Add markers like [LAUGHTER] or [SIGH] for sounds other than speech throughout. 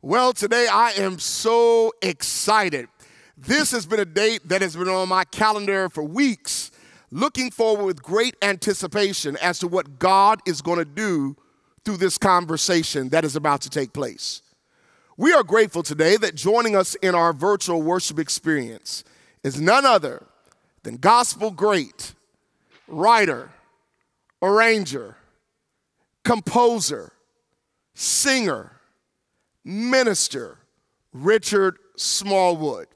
Well, today I am so excited. This has been a date that has been on my calendar for weeks, looking forward with great anticipation as to what God is going to do through this conversation that is about to take place. We are grateful today that joining us in our virtual worship experience is none other than gospel great, writer, arranger, composer, singer, minister Richard Smallwood.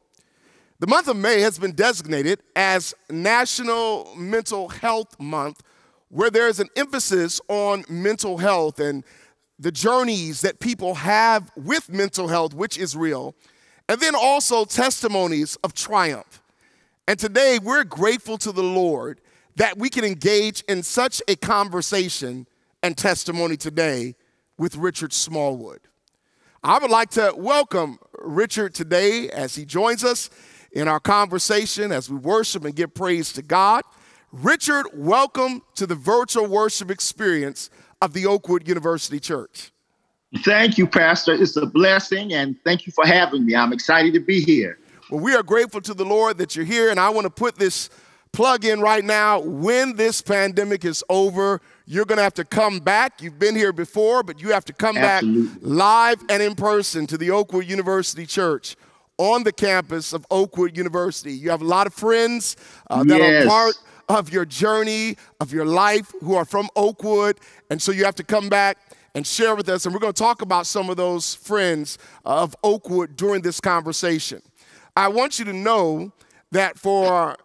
The month of May has been designated as National Mental Health Month, where there's an emphasis on mental health and the journeys that people have with mental health, which is real, and then also testimonies of triumph. And today we're grateful to the Lord that we can engage in such a conversation and testimony today with Richard Smallwood. I would like to welcome Richard today as he joins us in our conversation as we worship and give praise to God. Richard, welcome to the virtual worship experience of the Oakwood University Church. Thank you, Pastor. It's a blessing, and thank you for having me. I'm excited to be here. Well, we are grateful to the Lord that you're here, and I want to put this plug in right now. When this pandemic is over, you're going to have to come back. You've been here before, but you have to come Absolutely. back live and in person to the Oakwood University Church on the campus of Oakwood University. You have a lot of friends uh, that yes. are part of your journey, of your life, who are from Oakwood. And so you have to come back and share with us. And we're going to talk about some of those friends of Oakwood during this conversation. I want you to know that for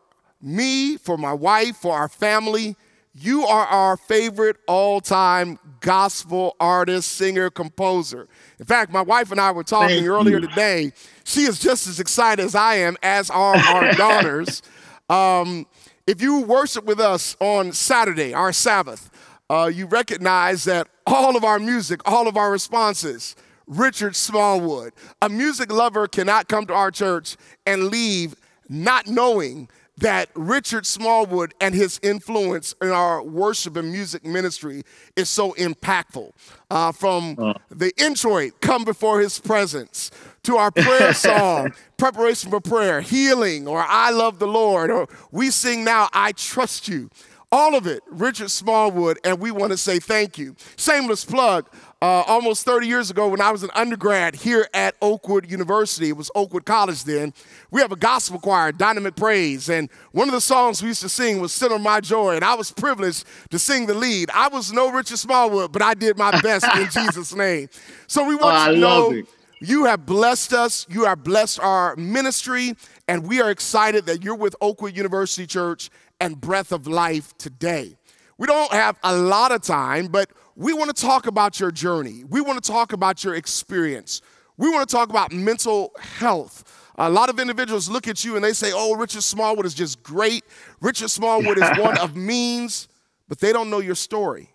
me, for my wife, for our family, you are our favorite all time gospel artist, singer, composer. In fact, my wife and I were talking Thank earlier you. today. She is just as excited as I am, as are our [LAUGHS] daughters. Um, if you worship with us on Saturday, our Sabbath, uh, you recognize that all of our music, all of our responses, Richard Smallwood, a music lover cannot come to our church and leave not knowing that Richard Smallwood and his influence in our worship and music ministry is so impactful. Uh, from uh. the introit, Come Before His Presence, to our prayer [LAUGHS] song, Preparation for Prayer, Healing, or I Love the Lord, or we sing now, I Trust You. All of it, Richard Smallwood, and we want to say thank you. Shameless plug uh, almost 30 years ago when I was an undergrad here at Oakwood University. It was Oakwood College then. We have a gospel choir, Dynamic Praise, and one of the songs we used to sing was Center My Joy, and I was privileged to sing the lead. I was no Richard Smallwood, but I did my best in [LAUGHS] Jesus' name. So we want oh, you to know it. you have blessed us, you have blessed our ministry, and we are excited that you're with Oakwood University Church and Breath of Life today. We don't have a lot of time, but we want to talk about your journey. We want to talk about your experience. We want to talk about mental health. A lot of individuals look at you and they say, oh, Richard Smallwood is just great. Richard Smallwood is one of [LAUGHS] means, but they don't know your story.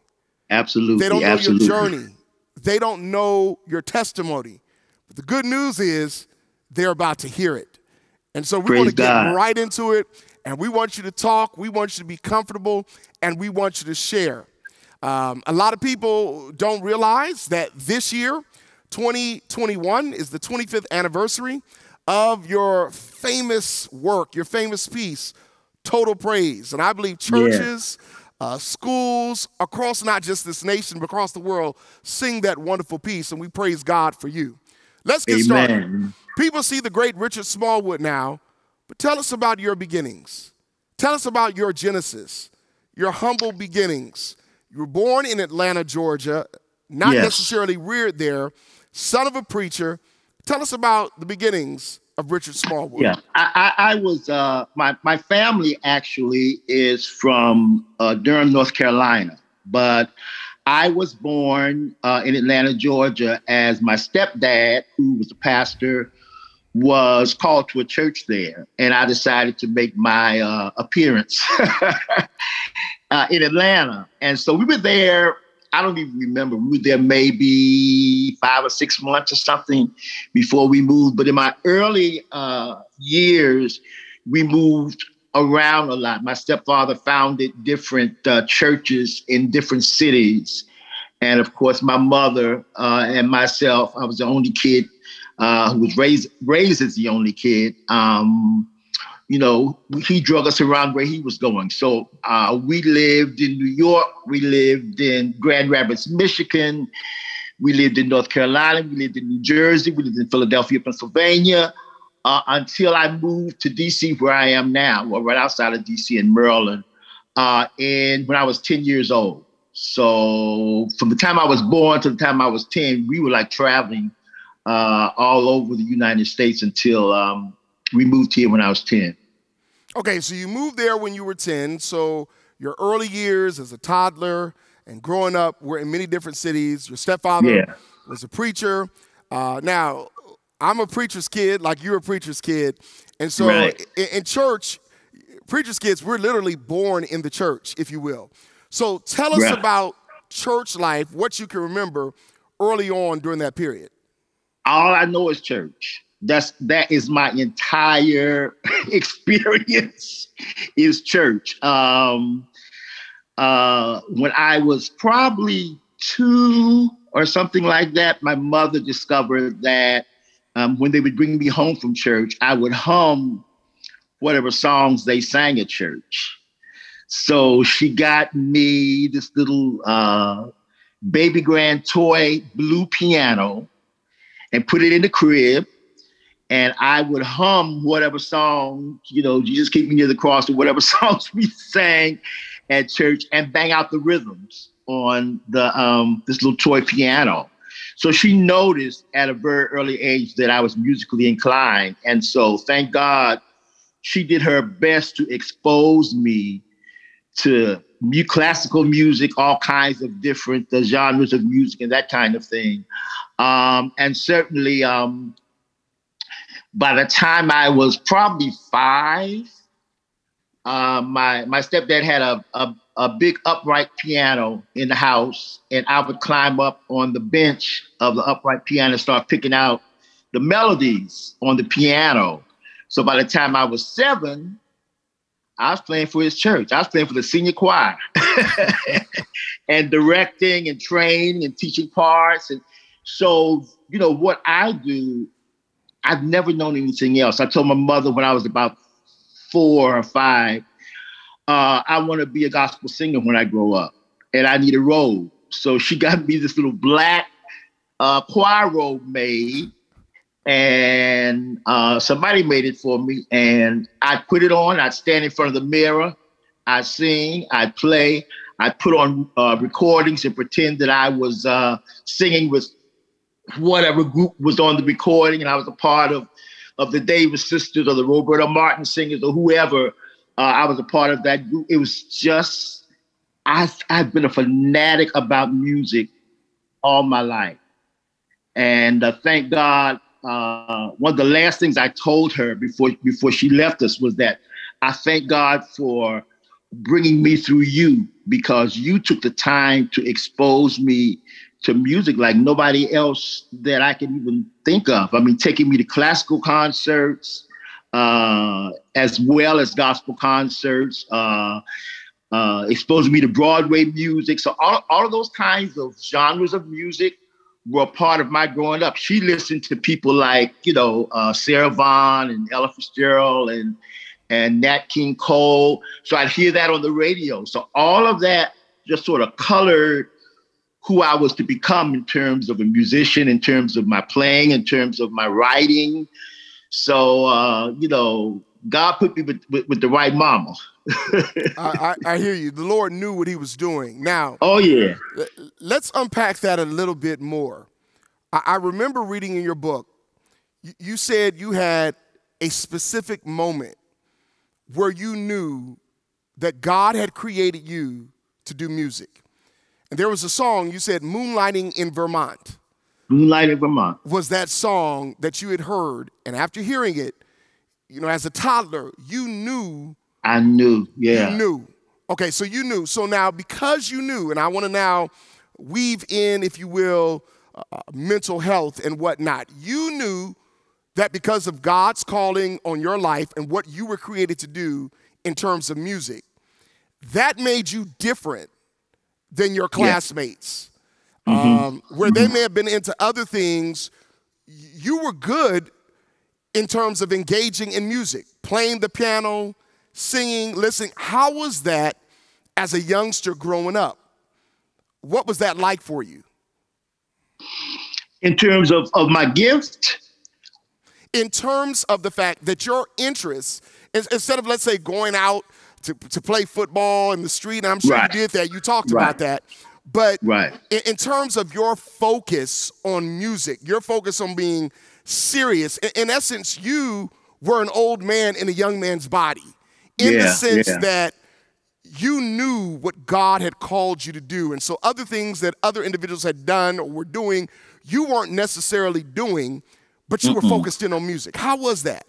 Absolutely. They don't know absolutely. your journey. They don't know your testimony. But the good news is they're about to hear it. And so we Praise want to get right into it. And we want you to talk. We want you to be comfortable. And we want you to share. Um, a lot of people don't realize that this year, 2021, is the 25th anniversary of your famous work, your famous piece, Total Praise. And I believe churches, yeah. uh, schools across not just this nation, but across the world sing that wonderful piece, and we praise God for you. Let's get Amen. started. People see the great Richard Smallwood now, but tell us about your beginnings. Tell us about your genesis, your humble beginnings you were born in Atlanta, Georgia, not yes. necessarily reared there, son of a preacher. Tell us about the beginnings of Richard Smallwood. Yeah, I, I, I was, uh, my, my family actually is from uh, Durham, North Carolina, but I was born uh, in Atlanta, Georgia, as my stepdad, who was a pastor, was called to a church there, and I decided to make my uh, appearance [LAUGHS] uh, in Atlanta. And so we were there. I don't even remember. We were there maybe five or six months or something before we moved. But in my early uh, years, we moved around a lot. My stepfather founded different uh, churches in different cities. And of course, my mother uh, and myself, I was the only kid uh, who was raised raised as the only kid. Um, you know, he drug us around where he was going. So uh, we lived in New York, we lived in Grand Rapids, Michigan, we lived in North Carolina, we lived in New Jersey, we lived in Philadelphia, Pennsylvania, uh, until I moved to DC, where I am now, right outside of DC in Maryland, uh, and when I was 10 years old. So from the time I was born to the time I was 10, we were like traveling uh, all over the United States until um, we moved here when I was 10. Okay, so you moved there when you were 10. So your early years as a toddler and growing up were in many different cities. Your stepfather yeah. was a preacher. Uh, now, I'm a preacher's kid, like you're a preacher's kid. And so right. in, in church, preacher's kids, we're literally born in the church, if you will. So tell us right. about church life, what you can remember early on during that period. All I know is church. That's that is my entire [LAUGHS] experience is church. Um, uh, when I was probably two or something like that, my mother discovered that um, when they would bring me home from church, I would hum whatever songs they sang at church. So she got me this little uh, baby grand toy blue piano and put it in the crib. And I would hum whatever song, you know, Jesus keep me near the cross or whatever [LAUGHS] songs we sang at church and bang out the rhythms on the um, this little toy piano. So she noticed at a very early age that I was musically inclined. And so thank God she did her best to expose me to mu- classical music, all kinds of different uh, genres of music and that kind of thing. Um, and certainly um, by the time I was probably five, uh, my my stepdad had a, a a big upright piano in the house, and I would climb up on the bench of the upright piano and start picking out the melodies on the piano. So by the time I was seven, I was playing for his church. I was playing for the senior choir [LAUGHS] and directing and training and teaching parts. And so, you know, what I do, I've never known anything else. I told my mother when I was about four or five, uh, I want to be a gospel singer when I grow up, and I need a robe. So she [LAUGHS] got me this little black uh, choir robe made, and uh, somebody made it for me. And I put it on. I'd stand in front of the mirror. I sing. I play. I put on uh, recordings and pretend that I was uh, singing with whatever group was on the recording, and I was a part of of the Davis Sisters or the Roberta Martin Singers or whoever uh, I was a part of that group. It was just, I've, I've been a fanatic about music all my life. And uh, thank God, uh, one of the last things I told her before, before she left us was that I thank God for bringing me through you because you took the time to expose me to music like nobody else that I can even think of. I mean, taking me to classical concerts, uh, as well as gospel concerts, uh, uh, exposing me to Broadway music. So all, all of those kinds of genres of music were part of my growing up. She listened to people like, you know, uh, Sarah Vaughan and Ella Fitzgerald and and Nat King Cole. So I'd hear that on the radio. So all of that just sort of colored who I was to become in terms of a musician, in terms of my playing, in terms of my writing, so uh, you know, God put me with, with, with the right mama. I, I, I, hear you. The Lord knew what He was doing. Now, oh yeah, let's unpack that a little bit more. I, I remember reading in your book, you, you said you had a specific moment where you knew that God had created you to do music. And there was a song you said, "Moonlighting in Vermont." Moonlight in Vermont. Was that song that you had heard, and after hearing it, you know, as a toddler, you knew. I knew, yeah. You knew. Okay, so you knew. So now, because you knew, and I want to now weave in, if you will, uh, mental health and whatnot. You knew that because of God's calling on your life and what you were created to do in terms of music, that made you different than your classmates. mm-hmm. um, where mm-hmm. they may have been into other things. You were good in terms of engaging in music, playing the piano, singing, listening. How was that as a youngster growing up? What was that like for you? In terms of, of my gift? In terms of the fact that your interests, instead of, let's say, going out to, to play football in the street, I'm sure right. you did that, you talked right. about that. But right. in, in terms of your focus on music, your focus on being serious, in, in essence, you were an old man in a young man's body in yeah, the sense yeah. that you knew what God had called you to do. And so other things that other individuals had done or were doing, you weren't necessarily doing, but you mm were focused in on music. How was that?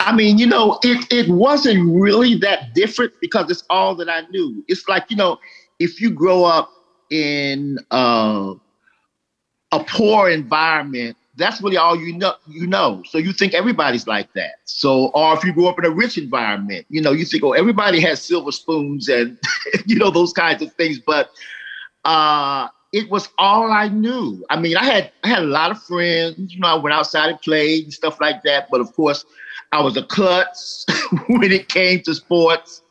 I mean, you know, it, it wasn't really that different because it's all that I knew. It's like, you know, if you grow up in uh, a poor environment, that's really all you know you know so you think everybody's like that so or if you grew up in a rich environment you know you think oh everybody has silver spoons and [LAUGHS] you know those kinds of things but uh it was all I knew. I mean, I had I had a lot of friends. You know, I went outside and played and stuff like that. But of course, I was a klutz [LAUGHS] when it came to sports.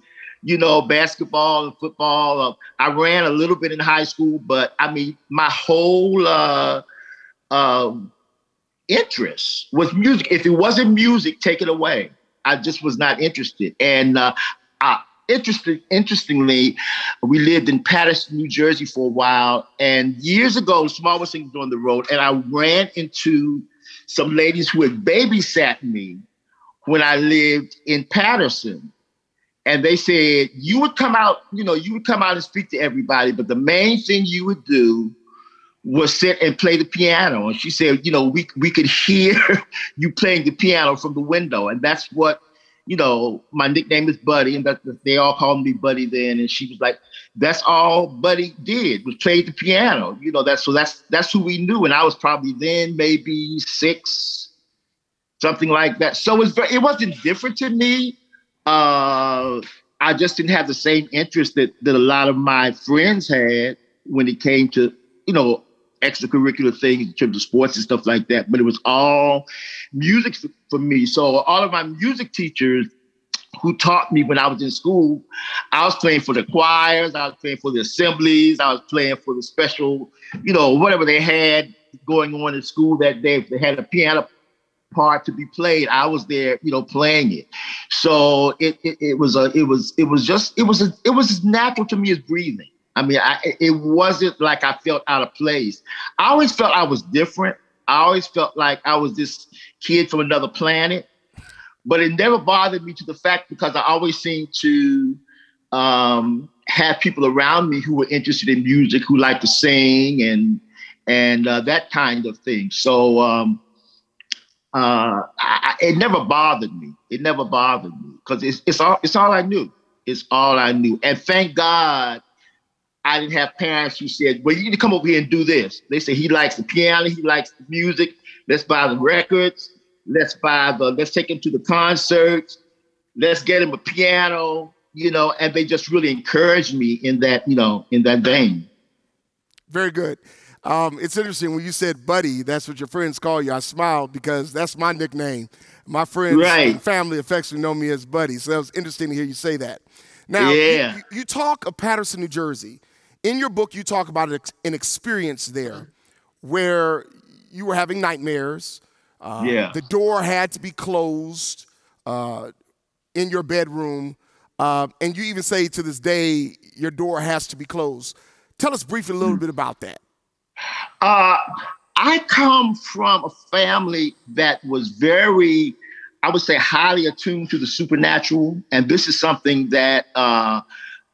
You know, basketball and football. Uh, I ran a little bit in high school, but I mean, my whole uh, um, interest was music. If it wasn't music, take it away. I just was not interested. And uh, I, interesting, interestingly, we lived in Paterson, New Jersey for a while. And years ago, Small was singing on the road, and I ran into some ladies who had babysat me when I lived in Paterson. And they said, you would come out, you know, you would come out and speak to everybody, but the main thing you would do was sit and play the piano. And she said, you know, we we could hear [LAUGHS] you playing the piano from the window. And that's what, you know, my nickname is Buddy, and that they all called me Buddy then. And she was like, that's all Buddy did was play the piano. You know, that's so that's that's who we knew. And I was probably then maybe six, something like that. So it was it wasn't different to me. Uh, I just didn't have the same interest that that a lot of my friends had when it came to you know extracurricular things in terms of sports and stuff like that, but it was all music for me. So all of my music teachers who taught me when I was in school, I was playing for the choirs, I was playing for the assemblies, I was playing for the special, you know, whatever they had going on in school that day. If they had a piano part to be played, I was there, you know, playing it. So it, it, it was a, it was, it was just, it was, a, it was as natural to me as breathing. I mean, I, it wasn't like I felt out of place. I always felt I was different. I always felt like I was this kid from another planet, but it never bothered me to the fact because I always seemed to um, have people around me who were interested in music, who liked to sing and and uh, that kind of thing. So um, uh, I, it never bothered me. It never bothered me because it's it's all it's all I knew. It's all I knew, and thank God I didn't have parents who said, well, you need to come over here and do this. They say he likes the piano, he likes the music. Let's buy the records. Let's buy the, let's take him to the concerts. Let's get him a piano, you know, and they just really encouraged me in that, you know, in that vein. Very good. Um, it's interesting when you said buddy, that's what your friends call you. I smiled because that's my nickname. My friends right. and family affectionately know me as buddy. So that was interesting to hear you say that. Now, yeah. you, you talk of Paterson, New Jersey in your book, you talk about an experience there where you were having nightmares. Uh, yeah. The door had to be closed uh, in your bedroom. Uh, and you even say to this day, your door has to be closed. Tell us briefly a little mm. bit about that. Uh, I come from a family that was very, I would say, highly attuned to the supernatural. And this is something that uh,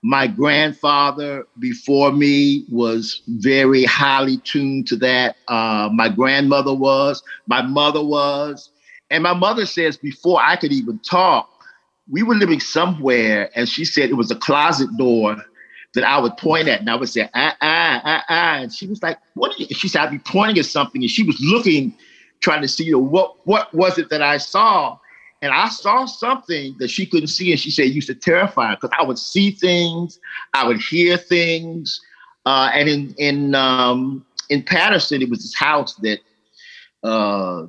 my grandfather before me was very highly tuned to that. Uh, my grandmother was, my mother was. And my mother says before I could even talk, we were living somewhere, and she said it was a closet door that I would point at, and I would say, ah, ah, ah, ah. And she was like, what you? She said, I'd be pointing at something, and she was looking, trying to see, you know, what, what was it that I saw? And I saw something that she couldn't see, and she said it used to terrify her because I would see things, I would hear things. Uh, and in in um, in Paterson, it was this house that uh,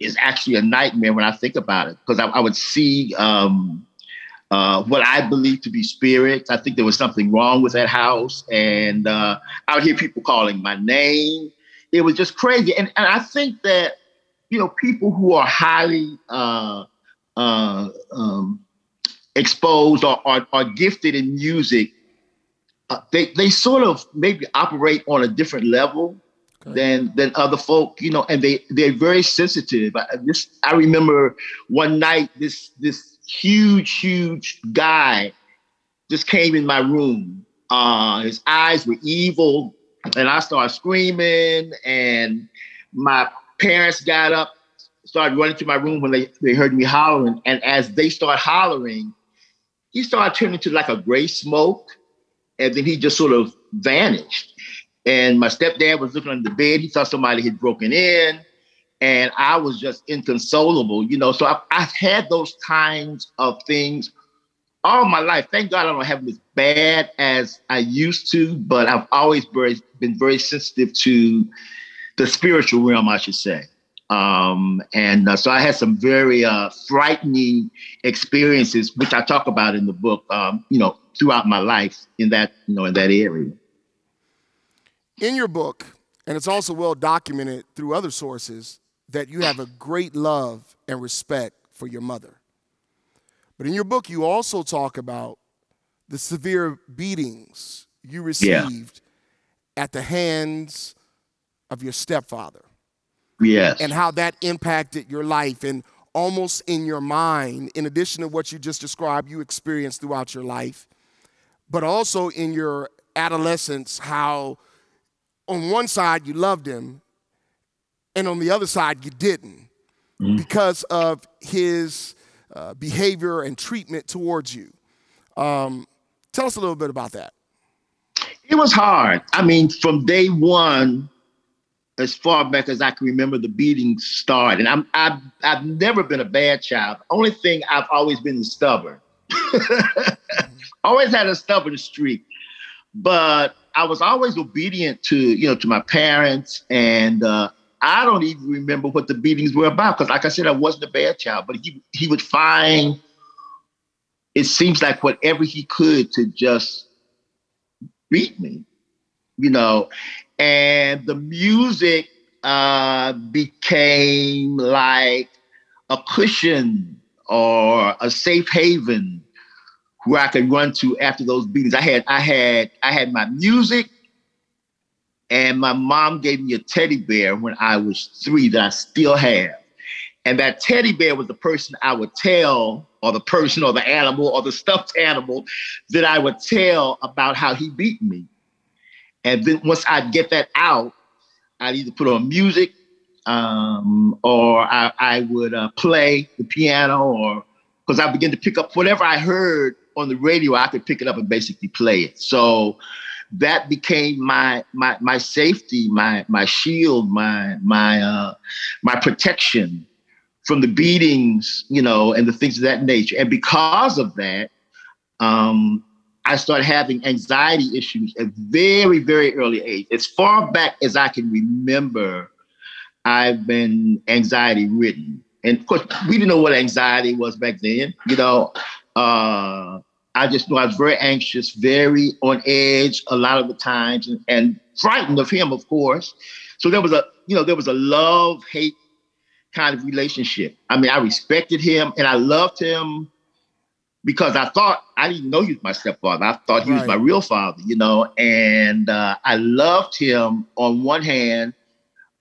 is actually a nightmare when I think about it because I, I, would see um, uh, what I believe to be spirits. I think there was something wrong with that house, and uh, I would hear people calling my name. It was just crazy, and and I think that you know people who are highly uh, uh um, exposed or are gifted in music, uh, they they sort of maybe operate on a different level okay. than than other folk, you know, and they they're very sensitive. I, this I remember one night this this huge huge guy just came in my room. Uh, his eyes were evil, and I started screaming, and my parents got up, started running to my room when they, they heard me hollering. And as they start hollering, he started turning to like a gray smoke, and then he just sort of vanished. And my stepdad was looking under the bed. He thought somebody had broken in. And I was just inconsolable, you know. So I've, I've had those kinds of things all my life. Thank God I don't have them as bad as I used to, but I've always very, been very sensitive to the spiritual realm, I should say. Um, and uh, so I had some very uh, frightening experiences, which I talk about in the book. Um, you know, throughout my life in that you know in that area. In your book, and it's also well documented through other sources that you have a great love and respect for your mother. But in your book, you also talk about the severe beatings you received yeah. at the hands of your stepfather. Yes. And how that impacted your life and almost in your mind, in addition to what you just described, you experienced throughout your life, but also in your adolescence, how on one side you loved him, and on the other side you didn't mm. because of his uh, behavior and treatment towards you. Um, tell us a little bit about that. It was hard. I mean, from day one, as far back as I can remember, the beatings started. And I'm, I've, I've never been a bad child. Only thing I've always been stubborn. [LAUGHS] always had a stubborn streak. But I was always obedient to, you know, to my parents. And uh, I don't even remember what the beatings were about. Because like I said, I wasn't a bad child, but he he would find it seems like whatever he could to just beat me, you know and the music uh, became like a cushion or a safe haven where I could run to after those beatings. I had I had I had my music, and my mom gave me a teddy bear when I was three that I still have. And that teddy bear was the person I would tell, or the person, or the animal, or the stuffed animal that I would tell about how he beat me. And then once I'd get that out, I'd either put on music um, or I, I would uh, play the piano or because I began to pick up whatever I heard on the radio, I could pick it up and basically play it. So that became my my my safety, my my shield, my my uh, my protection from the beatings, you know, and the things of that nature. And because of that, um, I started having anxiety issues at very, very early age. As far back as I can remember, I've been anxiety ridden. And of course, we didn't know what anxiety was back then. You know, uh, I just know I was very anxious, very on edge a lot of the times, and, and frightened of him, of course. So there was a, you know, there was a love hate kind of relationship. I mean, I respected him and I loved him because I thought I didn't know he was my stepfather. I thought he right. was my real father, you know. And uh, I loved him on one hand,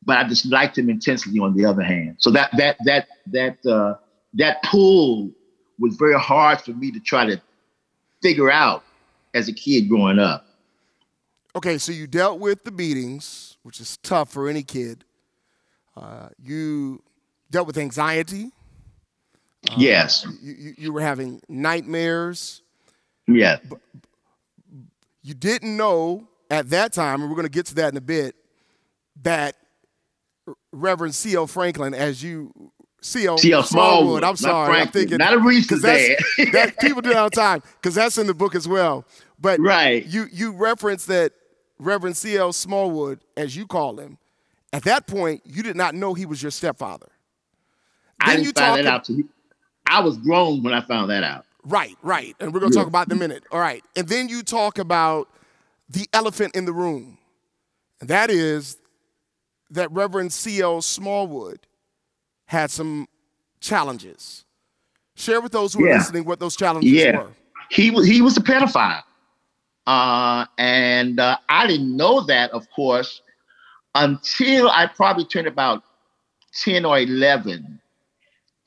but I disliked him intensely on the other hand. So that that that that uh, that pull was very hard for me to try to figure out as a kid growing up. Okay, so you dealt with the beatings, which is tough for any kid. Uh, you dealt with anxiety um, yes. You, you were having nightmares. Yeah. But you didn't know at that time, and we're going to get to that in a bit, that Reverend C.L. Franklin, as you C.L. C.L. Smallwood, I'm sorry, Franklin, I'm thinking not a reason because [LAUGHS] that people do that all the time because that's in the book as well. But right, you you reference that Reverend C.L. Smallwood, as you call him, at that point, you did not know he was your stepfather. Then I didn't find that out. I was grown when I found that out. Right, right. And we're going to yeah. talk about in a minute. All right. And then you talk about the elephant in the room. And that is that Reverend C.L. Smallwood had some challenges. Share with those who yeah. are listening what those challenges yeah. were. He was he was a pedophile. Uh, and uh, I didn't know that, of course, until I probably turned about 10 or 11.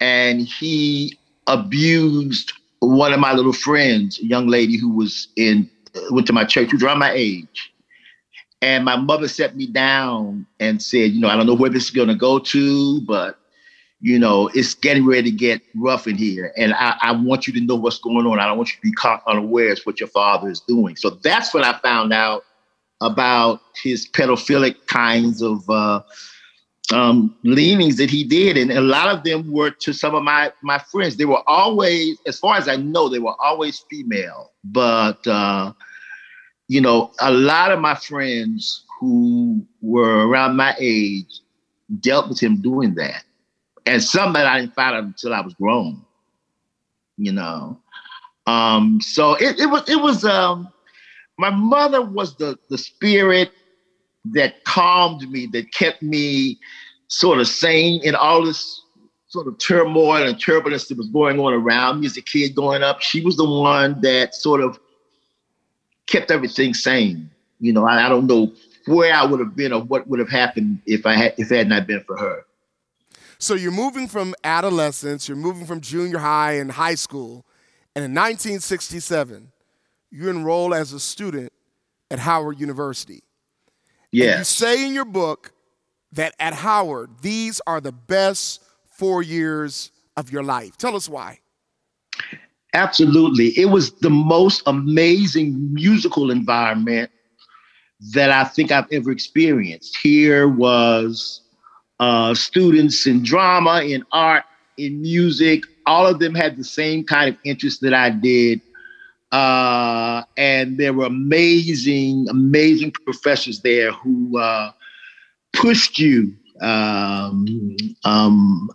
And he abused one of my little friends, a young lady who was in, went to my church, who's around my age. And my mother set me down and said, you know, I don't know where this is going to go to, but you know, it's getting ready to get rough in here. And I, I, want you to know what's going on. I don't want you to be caught unaware unawares what your father is doing. So that's what I found out about his pedophilic kinds of uh, um, leanings that he did. And a lot of them were to some of my, my friends. They were always, as far as I know, they were always female. But, uh, you know, a lot of my friends who were around my age dealt with him doing that and some that I didn't find out until I was grown. You know, um, so it, it was it was um, my mother was the the spirit that calmed me, that kept me sort of sane in all this sort of turmoil and turbulence that was going on around me as a kid growing up. She was the one that sort of kept everything sane. You know, I, I don't know where I would have been or what would have happened if I had if it had not been for her. So you're moving from adolescence, you're moving from junior high and high school, and in 1967, you enroll as a student at Howard University. Yeah. You say in your book that at Howard, these are the best four years of your life. Tell us why. Absolutely. It was the most amazing musical environment that I think I've ever experienced. Here was uh, students in drama, in art, in music. All of them had the same kind of interest that I did. Uh, and there were amazing, amazing professors there who uh, pushed you. Um, um,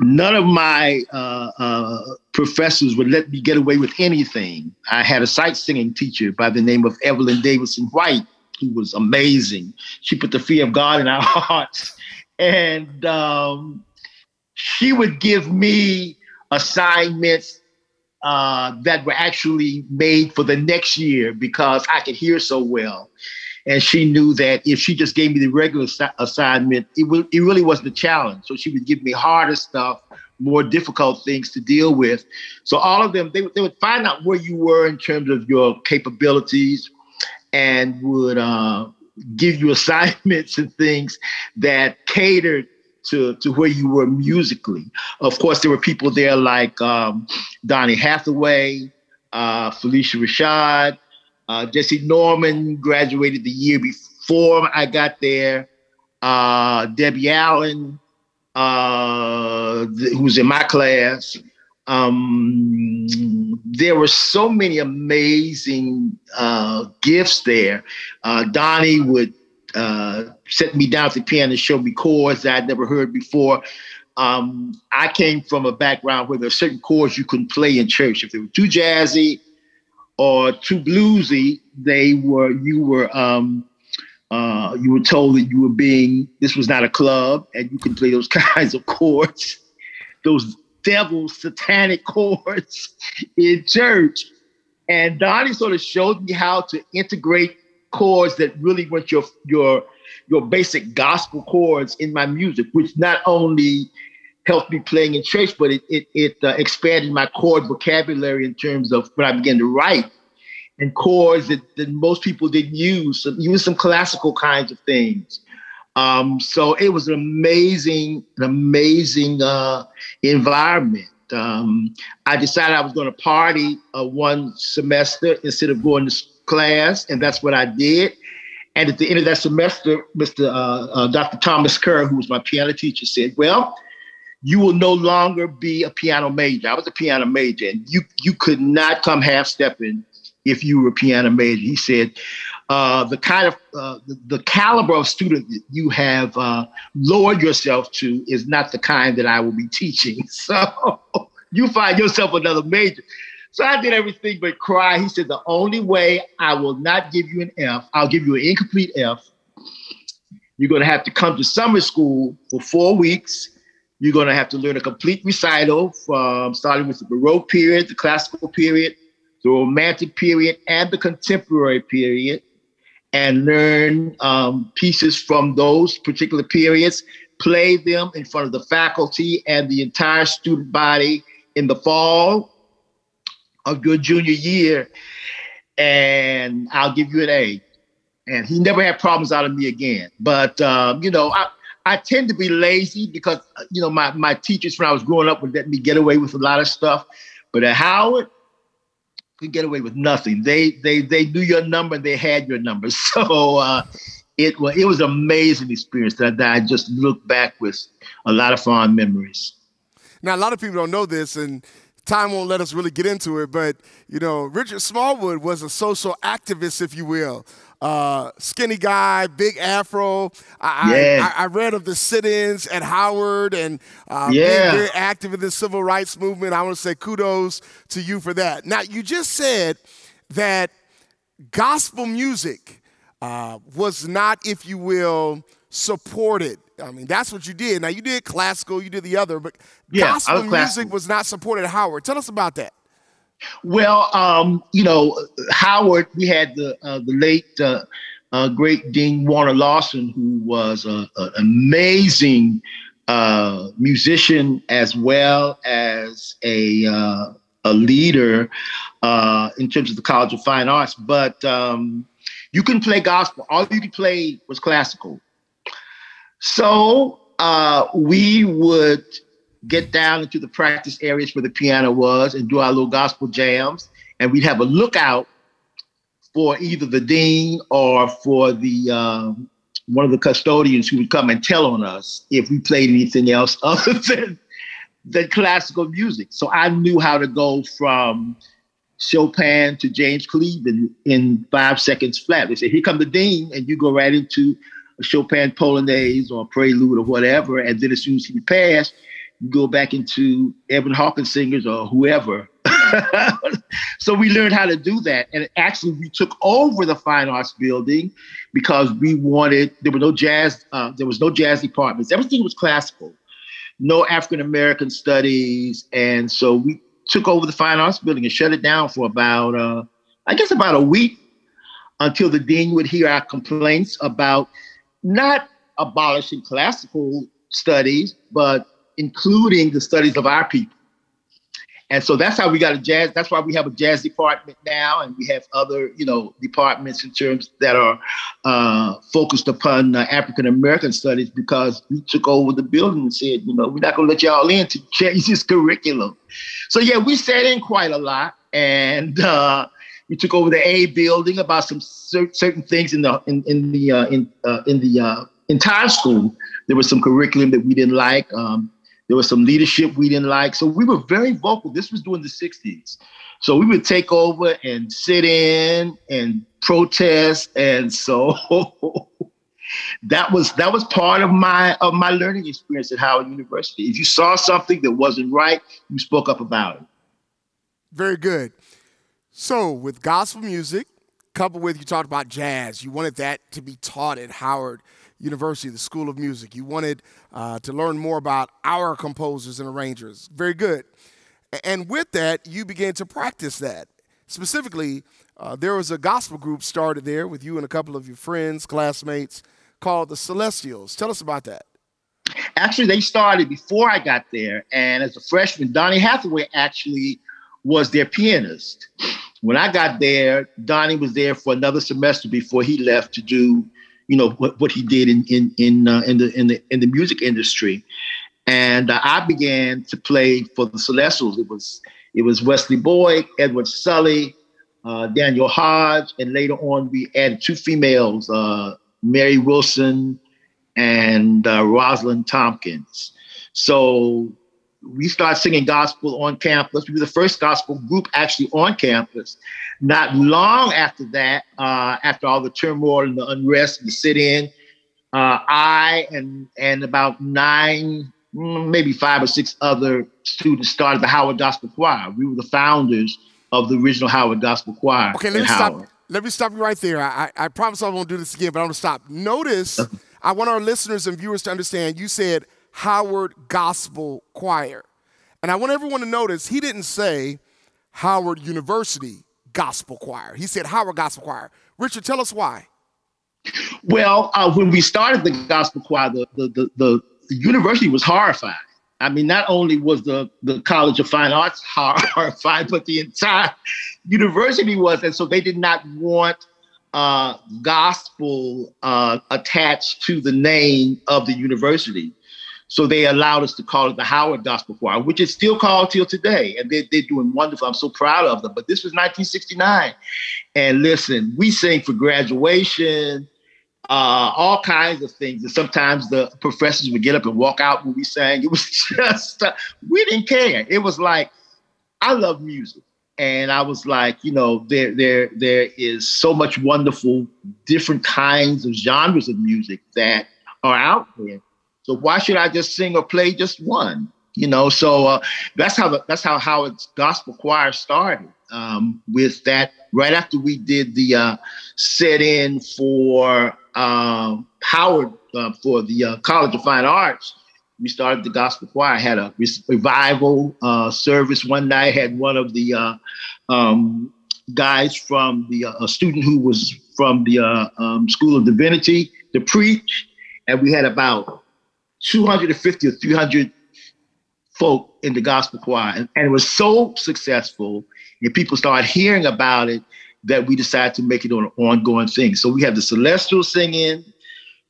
none of my uh, uh, professors would let me get away with anything. I had a sight singing teacher by the name of Evelyn Davidson White, who was amazing. She put the fear of God in our [LAUGHS] hearts and um, she would give me assignments uh, that were actually made for the next year because I could hear so well. And she knew that if she just gave me the regular assignment, it, w- it really wasn't a challenge. So she would give me harder stuff, more difficult things to deal with. So all of them, they, they would find out where you were in terms of your capabilities and would uh, give you [LAUGHS] assignments and things that catered to, to where you were musically. Of course, there were people there like um, Donny Hathaway, uh, Phylicia Rashad, uh, Jessye Norman graduated the year before I got there. Uh, Debbie Allen, uh, th- who's in my class. Um, there were so many amazing uh, gifts there. Uh, Donny would uh, set me down at the piano and show me chords that I'd never heard before. Um, I came from a background where there are certain chords you couldn't play in church. If they were too jazzy or too bluesy, they were you were um, uh, you were told that you were being this was not a club and you can play those [LAUGHS] kinds of chords. Those devil satanic [LAUGHS] chords in church. And Donny sort of showed me how to integrate chords that really weren't your your your basic gospel chords in my music, which not only helped me playing in church, but it it, it uh, expanded my chord vocabulary in terms of when I began to write and chords that, that most people didn't use. So some classical kinds of things. Um, so it was an amazing, an amazing uh, environment. Um, I decided I was going to party uh, one semester instead of going to class, and that's what I did. And at the end of that semester, Mr. Uh, uh Dr. Thomas Kerr, who was my piano teacher, said, "Well, you will no longer be a piano major." I was a piano major, and you you could not come half stepping if you were a piano major. He said, uh, the kind of uh, the, the, caliber of student that you have uh, lowered yourself to is not the kind that I will be teaching. [LAUGHS] So you find yourself another major. So I did everything but cry. He said, the only way I will not give you an F, I'll give you an incomplete F. You're going to have to come to summer school for four weeks. You're going to have to learn a complete recital from starting with the Baroque period, the classical period, the Romantic period, and the contemporary period and learn um, pieces from those particular periods, play them in front of the faculty and the entire student body in the fall of your junior year, and I'll give you an A. And he never had problems out of me again. But um, you know, I I tend to be lazy because you know my my teachers when I was growing up would let me get away with a lot of stuff. But at Howard, could get away with nothing. They they they knew your number. They had your number. [LAUGHS] So uh, it was it was an amazing experience that, that I just look back with a lot of fond memories. Now a lot of people don't know this, and time won't let us really get into it. But you know, Richard Smallwood was a social activist, if you will uh, skinny guy, big afro. I, yeah. I, I, read of the sit-ins at Howard and uh, yeah. being very active in the civil rights movement. I want to say kudos to you for that. Now, you just said that gospel music uh, was not, if you will, supported. I mean, that's what you did. Now, you did classical, you did the other, but yeah, gospel was music was not supported at Howard. Tell us about that. Well, um, you know, Howard, we had the uh, the late uh, uh, great Dean Warner Lawson, who was an amazing uh, musician as well as a uh, a leader uh, in terms of the College of Fine Arts. But um, you can play gospel. All you could play was classical. So we would get down into the practice areas where the piano was and do our little gospel jams. And we'd have a lookout for either the dean or for the um, one of the custodians who would come and tell on us if we played anything else [LAUGHS] other than than classical music. So I knew how to go from Chopin to James Cleveland in five seconds flat. They said, "Here come the dean," and you go right into a Chopin Polonaise or a Prelude or whatever. And then as soon as he passed, you go back into Edwin Hawkins singers or whoever. [LAUGHS] so we learned how to do that. And actually, we took over the fine arts building because we wanted, there were no jazz, uh, there was no jazz departments. Everything was classical, no African American studies. And so we took over the fine arts building and shut it down for about, uh, I guess, about a week until the dean would hear our complaints about not abolishing classical studies, but including the studies of our people. And so that's how we got a jazz. That's why we have a jazz department now, and we have other, you know, departments in terms that are uh, focused upon uh, African American studies because we took over the building and said, you know, we're not going to let y'all in to change this curriculum. So yeah, we sat in quite a lot, and uh, we took over the A building about some cer- certain things in the in, in the uh, in uh, in the uh, entire school. There was some curriculum that we didn't like. Um, there was some leadership we didn't like. So we were very vocal. This was during the 60s. So we would take over and sit in and protest. And so [LAUGHS] that was that was part of my of my learning experience at Howard University. If you saw something that wasn't right, you spoke up about it. Very good. So with gospel music, coupled with you talked about jazz, you wanted that to be taught at Howard. University, the School of Music. You wanted uh, to learn more about our composers and arrangers. Very good. And with that, you began to practice that. Specifically, uh, there was a gospel group started there with you and a couple of your friends, classmates, called the Celestials. Tell us about that. Actually, they started before I got there. And as a freshman, Donny Hathaway actually was their pianist. When I got there, Donny was there for another semester before he left to do you know what, what he did in in in uh, in the in the in the music industry, and uh, I began to play for the Celestials. It was it was Wesley Boyd, Edward Sully, uh, Daniel Hodge, and later on we added two females, uh, Mary Wilson and uh, Rosalind Tompkins. So we started singing gospel on campus. We were the first gospel group actually on campus. Not long after that, uh, after all the turmoil and the unrest and the sit-in, uh, I and and about nine, mm, maybe five or six other students started the Howard Gospel Choir. We were the founders of the original Howard Gospel Choir. Okay, let me Howard. stop. Let me stop you right there. I, I promise I won't do this again, but I'm gonna stop. Notice, I want our listeners and viewers to understand. You said Howard Gospel Choir, and I want everyone to notice he didn't say Howard University Gospel Choir. He said Howard Gospel Choir. Richard, tell us why. Well, uh, when we started the gospel choir, the, the, the, the, university was horrified. I mean, not only was the, the College of Fine Arts [LAUGHS] horrified, but the entire university was. And so they did not want uh, gospel uh, attached to the name of the university. So they allowed us to call it the Howard Gospel Choir, which is still called till today. And they're, they're doing wonderful. I'm so proud of them. But this was 1969. And listen, we sing for graduation, uh, all kinds of things. And sometimes the professors would get up and walk out when we sang. It was [LAUGHS] just, uh, we didn't care. It was like, I love music. And I was like, you know, there, there, there is so much wonderful, different kinds of genres of music that are out there. So why should I just sing or play just one? You know, so uh, that's how the, that's how Howard's gospel choir started. Um, with that, right after we did the uh, set in for uh, Howard for the uh, College of Fine Arts, we started the gospel choir. Had a revival uh, service one night. Had one of the uh, um, guys from the a student who was from the um, School of Divinity to preach, and we had about 250 or 300 folk in the gospel choir, and, and it was so successful, and people started hearing about it that we decided to make it an ongoing thing. So we have the Celestial singing,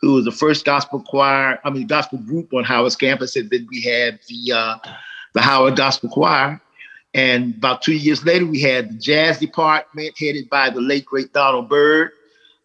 who was the first gospel choir, I mean, gospel group on Howard's campus. And then we had the, uh, the Howard Gospel Choir. And about two years later, we had the jazz department headed by the late, great Donald Byrd.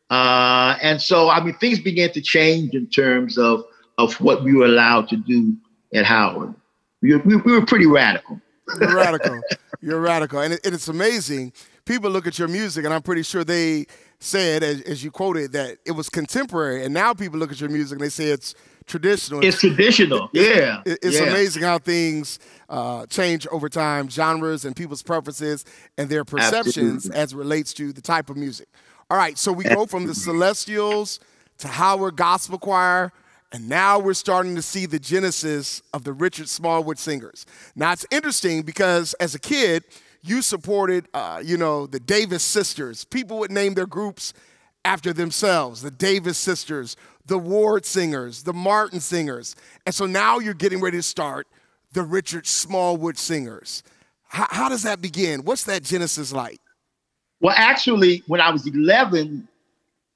Uh, and so, I mean, things began to change in terms of, of what we were allowed to do at Howard. We, we, we were pretty radical. You're radical. You're radical. And, it, and it's amazing people look at your music, and I'm pretty sure they said, as, as, you quoted, that it was contemporary. And now people look at your music and they say it's traditional. It's, traditional. yeah. It, it's yeah. amazing how things uh, change over time, genres and people's preferences and their perceptions Absolutely. as it relates to the type of music. All right, so we go from the Celestials to Howard Gospel Choir. And now we're starting to see the genesis of the Richard Smallwood Singers. Now it's interesting because as a kid, you supported, uh, you know, the Davis sisters. People would name their groups after themselves the Davis sisters, the Ward singers, the Martin singers. And so now you're getting ready to start the Richard Smallwood singers. How, how does that begin? What's that genesis like? Well, actually, when I was 11,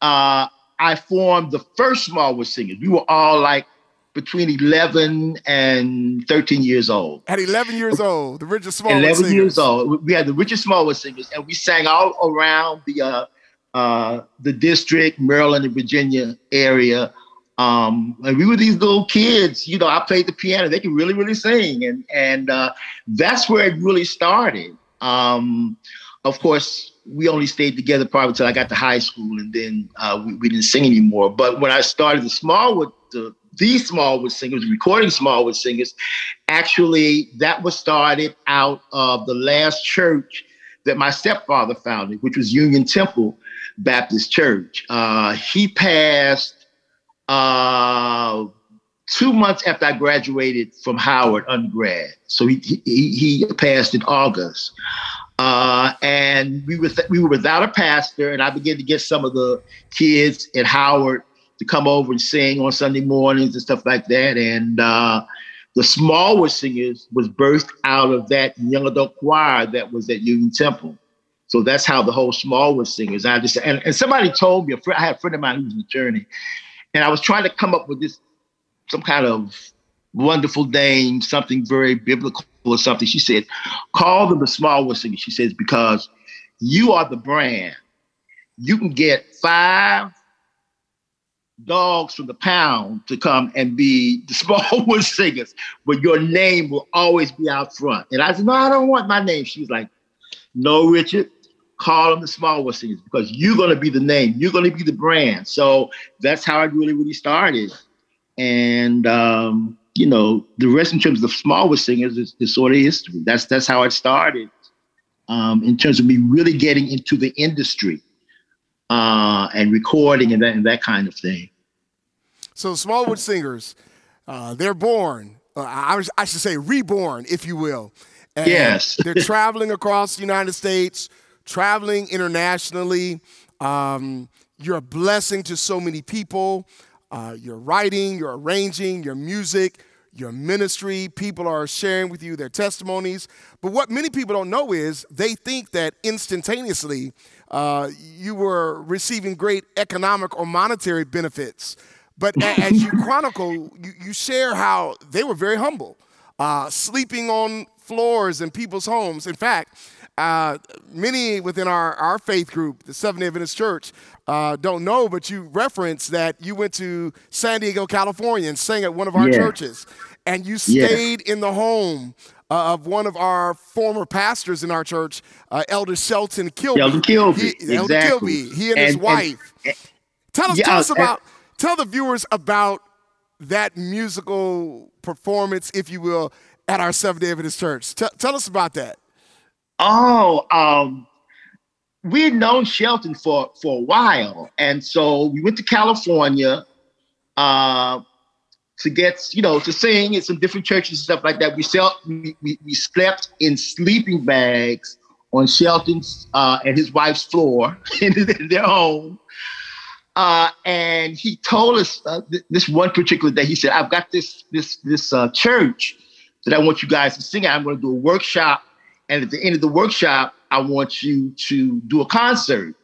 uh, I formed the first Smallwood singers. We were all like between 11 and 13 years old. At 11 years old, the Richard Smallwood 11 singers. years old. We had the Richard Smallwood singers, and we sang all around the uh, uh, the district, Maryland and Virginia area. Um, and we were these little kids, you know, I played the piano. They could really, really sing. And, and uh, that's where it really started. Um, of course, we only stayed together probably until I got to high school, and then uh, we, we, didn't sing anymore. But when I started the Smallwood, the, these Smallwood singers, recording Smallwood singers, actually that was started out of the last church that my stepfather founded, which was Union Temple Baptist Church. Uh, he passed uh, two months after I graduated from Howard undergrad. So he, he, he passed in August. Uh, and we were, th- we were without a pastor, and I began to get some of the kids at Howard to come over and sing on Sunday mornings and stuff like that. And uh, the Smallwood Singers was birthed out of that young adult choir that was at Union Temple. So that's how the whole Smallwood Singers. I just and, and somebody told me, a I had a friend of mine who was an attorney, and I was trying to come up with this some kind of wonderful name, something very biblical or something. She said, call them the Smallwood Singers. She says, because you are the brand. You can get five dogs from the pound to come and be the [LAUGHS] small Smallwood singers, but your name will always be out front. And I said, no, I don't want my name. She's like, no, Richard, call them the small Smallwood singers because you're going to be the name. You're going to be the brand. So that's how it really, really started. And, um, you know, the rest in terms of the Smallwood singers is, is sort of history. That's, that's how it started um, in terms of me really getting into the industry uh, and recording and that, and that kind of thing. So Smallwood Singers, uh, they're born, uh, I, I, should say reborn, if you will. And yes. [LAUGHS] they're traveling across the United States, traveling internationally. Um, you're a blessing to so many people. Uh, your writing, your arranging, your music, your ministry. People are sharing with you their testimonies. But what many people don't know is they think that instantaneously uh, you were receiving great economic or monetary benefits. But as you [LAUGHS] chronicle, you, you, share how they were very humble, uh, sleeping on floors in people's homes. In fact, uh, many within our, our faith group, the Seventh day Adventist Church, uh, don't know, but you referenced that you went to San Diego, California and sang at one of our yeah. churches. And you stayed yeah. in the home uh, of one of our former pastors in our church, uh, Elder Shelton Kilby. Elder Kilby, he, exactly. Elder Kilby. He and, and his wife. And, tell us, yeah, tell us about, tell the viewers about that musical performance, if you will, at our Seventh Day Adventist Church. T- tell us about that. Oh, um, we had known Shelton for for a while, and so we went to California uh, to get you know to sing at some different churches and stuff like that. We sell, we, we, we slept in sleeping bags on Shelton's uh, and his wife's floor [LAUGHS] in their home. Uh, and he told us uh, th- this one particular day. He said, "I've got this this this uh, church that I want you guys to sing at. I'm going to do a workshop, and at the end of the workshop, I want you to do a concert.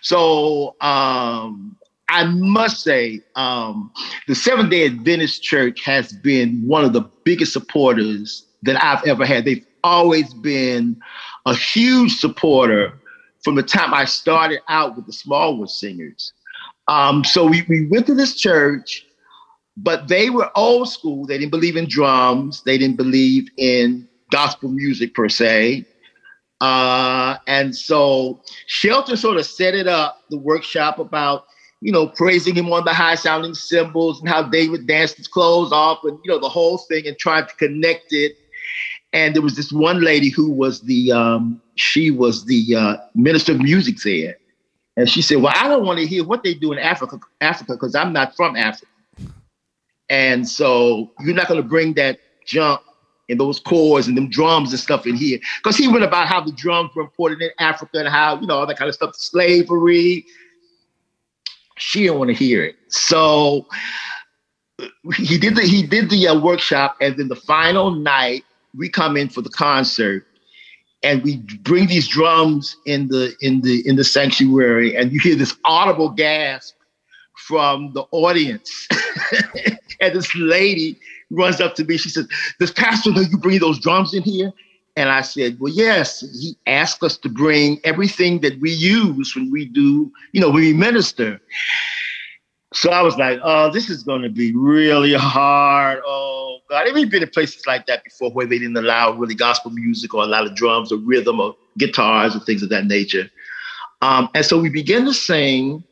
So um, I must say, um, the Seventh day Adventist Church has been one of the biggest supporters that I've ever had. They've always been a huge supporter from the time I started out with the Smallwood Singers. Um, so we, we went to this church, but they were old school. They didn't believe in drums, they didn't believe in gospel music per se. Uh, and so Shelton sort of set it up, the workshop about, you know, praising him on the high sounding cymbals and how David danced his clothes off and, you know, the whole thing and tried to connect it. And there was this one lady who was the, um, she was the uh, minister of music there. And she said, well, I don't want to hear what they do in Africa, Africa, because I'm not from Africa. And so you're not going to bring that junk and those chords and them drums and stuff in here. Because he went about how the drums were important in Africa and how, you know, all that kind of stuff, slavery. She didn't want to hear it. So he did the he did the uh, workshop, and then the final night we come in for the concert, and we bring these drums in the in the in the sanctuary, and you hear this audible gasp from the audience, [LAUGHS] and this lady runs up to me. She says, Does Pastor know you bring those drums in here? And I said, Well, yes. He asked us to bring everything that we use when we do, you know, when we minister. So I was like, oh, this is going to be really hard. Oh, God. I've been in places like that before where they didn't allow really gospel music or a lot of drums or rhythm or guitars or things of that nature. Um, and so we began to sing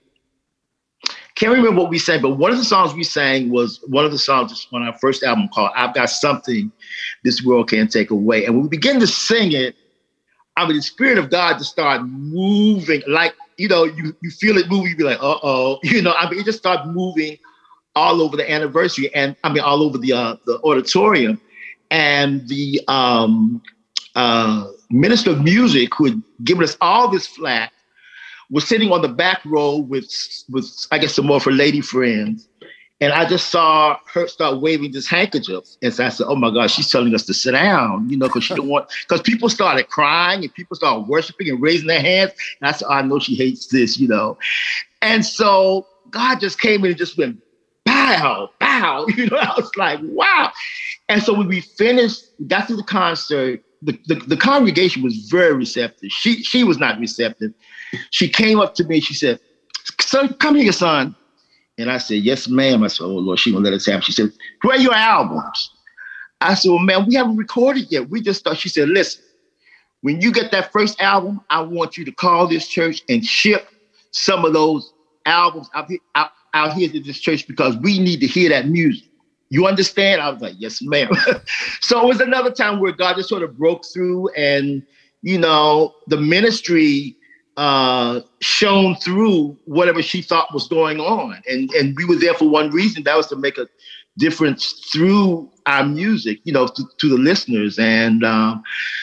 can't remember what we sang, but one of the songs we sang was one of the songs on our first album called I've Got Something This World Can't Take Away. And when we begin to sing it, I mean, the Spirit of God just started moving, like, you know, you, you feel it moving, you be like, uh oh. [LAUGHS] You know, I mean, it just started moving all over the anniversary and I mean, all over the, uh, the auditorium. And the um, uh, minister of music who had given us all this flack was sitting on the back row with with I guess some more of her lady friends. And I just saw her start waving this handkerchief. And so I said, Oh my God, she's telling us to sit down, you know, because she don't want because people started crying and people started worshiping and raising their hands. And I said, oh, I know she hates this, you know. And so God just came in and just went bow, bow. [LAUGHS] You know, I was like, wow. And so when we finished, got through the concert, the, the, the congregation was very receptive. She she was not receptive. She came up to me. She said, "Son, come here, son." And I said, yes, ma'am. I said, oh, Lord, she won't let us have. She said, where are your albums? I said, well, man, we haven't recorded yet. We just thought, she said, listen, when you get that first album, I want you to call this church and ship some of those albums out, out, out here to this church because we need to hear that music. You understand? I was like, yes, ma'am. [LAUGHS] so it was another time where God just sort of broke through and, you know, the ministry uh, shone through whatever she thought was going on. And, and we were there for one reason, that was to make a difference through our music, you know, to, to the listeners. And um,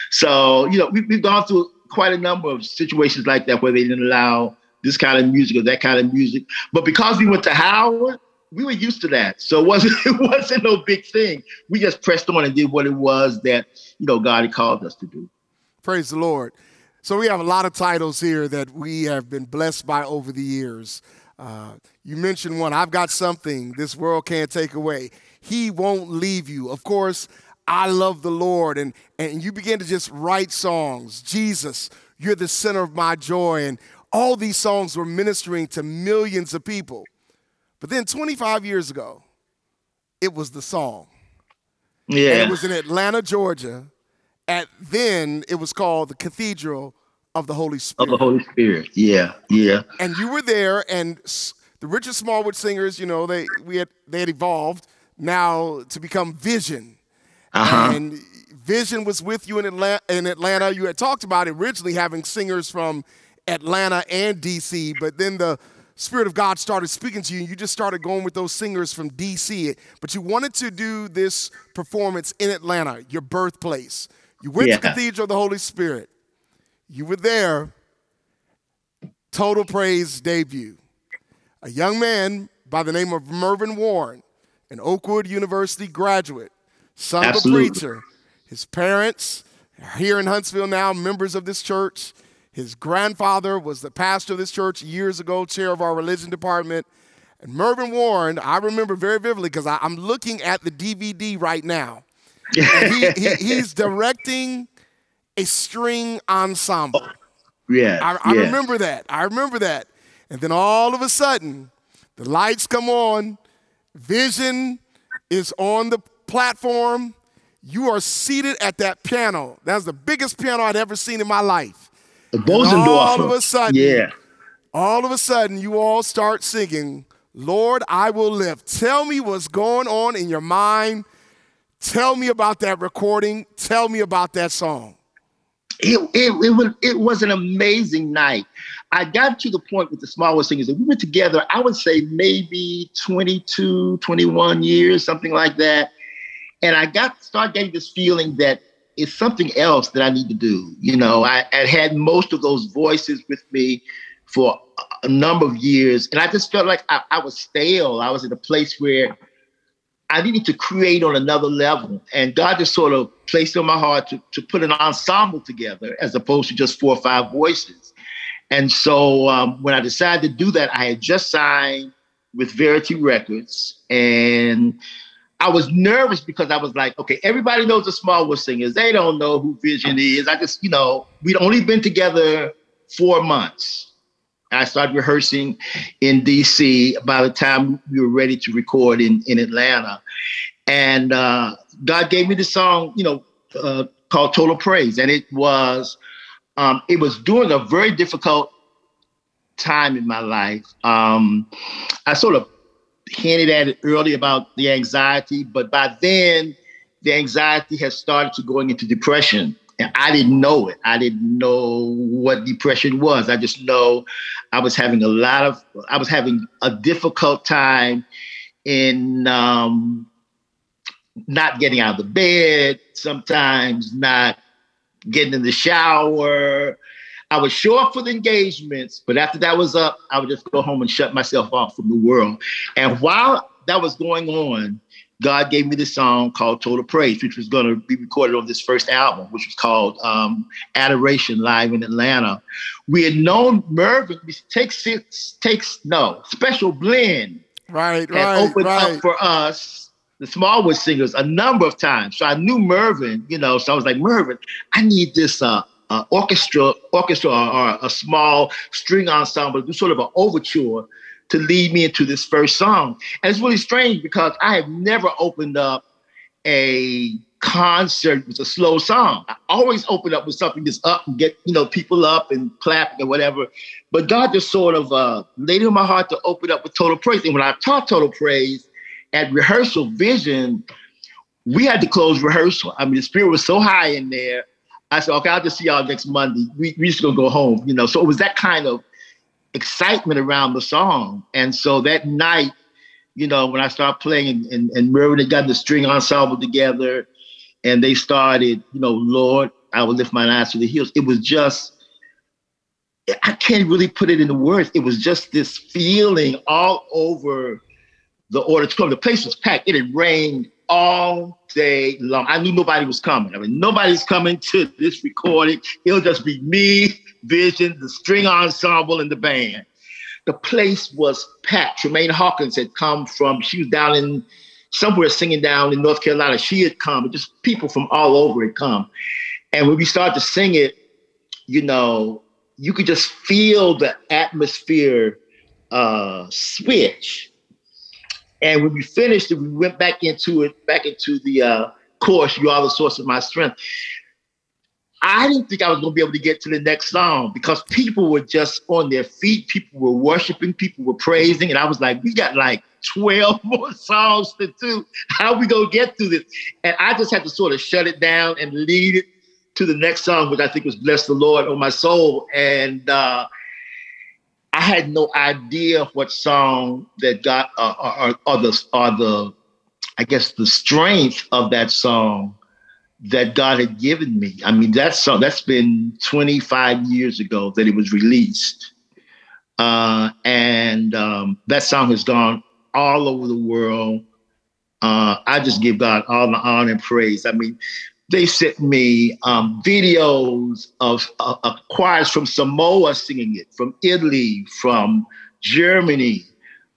so, you know, we, we've gone through quite a number of situations like that where they didn't allow this kind of music or that kind of music. But because we went to Howard, we were used to that. So it wasn't [LAUGHS] it wasn't no big thing. We just pressed on and did what it was that, you know, God had called us to do. Praise the Lord. So we have a lot of titles here that we have been blessed by over the years. Uh, you mentioned one, I've got something this world can't take away. He won't leave you. Of course, I love the Lord. And, and you begin to just write songs. Jesus, you're the center of my joy. And all these songs were ministering to millions of people. But then 25 years ago, it was the song. Yeah. And it was in Atlanta, Georgia. At then it was called the Cathedral of the Holy Spirit. Of the Holy Spirit. Yeah. Yeah. And you were there and the Richard Smallwood singers, you know, they we had they had evolved now to become Vision. Uh-huh. And Vision was with you in Atlanta, in Atlanta. You had talked about originally having singers from Atlanta and DC, but then the Spirit of God started speaking to you, and you just started going with those singers from DC. But you wanted to do this performance in Atlanta, your birthplace. You went yeah. to Cathedral of the Holy Spirit. You were there. Total Praise debut. A young man by the name of Mervyn Warren, an Oakwood University graduate, son Absolutely. of a preacher. His parents are here in Huntsville now, members of this church. His grandfather was the pastor of this church years ago, chair of our religion department. And Mervyn Warren, I remember very vividly because I'm looking at the DVD right now. [LAUGHS] he, he, he's directing a string ensemble. Oh, yeah. I, I yeah. remember that. I remember that. And then all of a sudden, the lights come on, vision is on the platform. You are seated at that piano. That's the biggest piano I'd ever seen in my life. The Bosendorfer. All of a sudden, yeah. All of a sudden, you all start singing, Lord, I will live. Tell me what's going on in your mind. Tell me about that recording. Tell me about that song. It, it, it, was, it was an amazing night. I got to the point with the smallest singers that we were together, I would say maybe 22, 21 years, something like that. And I got start getting this feeling that it's something else that I need to do. You know, I, I had most of those voices with me for a number of years, and I just felt like I, I was stale. I was in a place where I needed to create on another level. And God just sort of placed it on my heart to, to put an ensemble together as opposed to just four or five voices. And so um, when I decided to do that, I had just signed with Verity Records. And I was nervous because I was like, okay, everybody knows the Smallwood Singers. They don't know who Vision is. I just, you know, we'd only been together four months. I started rehearsing in DC by the time we were ready to record in, in Atlanta. And uh, God gave me the song, you know, uh, called Total Praise. And it was, um, it was during a very difficult time in my life. Um, I sort of hinted at it early about the anxiety, but by then the anxiety has started to going into depression. And I didn't know it. I didn't know what depression was. I just know I was having a lot of, I was having a difficult time in um, not getting out of the bed, sometimes not getting in the shower, I would show up for the engagements, but after that was up, I would just go home and shut myself off from the world. And while that was going on, God gave me this song called Total Praise, which was going to be recorded on this first album, which was called um, Adoration Live in Atlanta. We had known Mervyn takes takes no special blend, right, right, opened right. up for us, the Smallwood Singers, a number of times. So I knew Mervyn, you know. So I was like, Mervyn, I need this uh, uh, orchestra, orchestra or a small string ensemble, do sort of an overture to lead me into this first song. And it's really strange because I have never opened up a concert with a slow song. I always open up with something that's up and get, you know, people up and clapping and whatever. But God just sort of uh, laid it in my heart to open up with total praise. And when I taught total praise at rehearsal vision, we had to close rehearsal. I mean, the spirit was so high in there. I said, okay, I'll just see y'all next Monday. We, we just gonna go home, you know. So it was that kind of excitement around the song. And so that night, you know, when I started playing and, and, and had gotten the string ensemble together and they started, you know, Lord, I will lift my eyes to the hills. It was just, I can't really put it into words. It was just this feeling all over the auditorium. The place was packed. It had rained all day long. I knew nobody was coming. I mean, nobody's coming to this recording. It'll just be me, Vision, the string ensemble, and the band. The place was packed. Tramaine Hawkins had come from, she was down in somewhere singing down in North Carolina. She had come, just people from all over had come. And when we started to sing it, you know, you could just feel the atmosphere uh, switch and when we finished it, we went back into it, back into the uh, course, You Are the Source of My Strength. I didn't think I was going to be able to get to the next song because people were just on their feet. People were worshiping, people were praising. And I was like, we got like 12 [LAUGHS] more songs to do. How we going to get through this? And I just had to sort of shut it down and lead it to the next song, which I think was Bless the Lord on my soul. And uh, I had no idea what song that got uh, or, or the or the I guess the strength of that song that God had given me. I mean, that song that's been 25 years ago that it was released, uh, and um, that song has gone all over the world. Uh, I just give God all the honor and praise. I mean, they sent me um, videos of, of, choirs from Samoa singing it, from Italy, from Germany.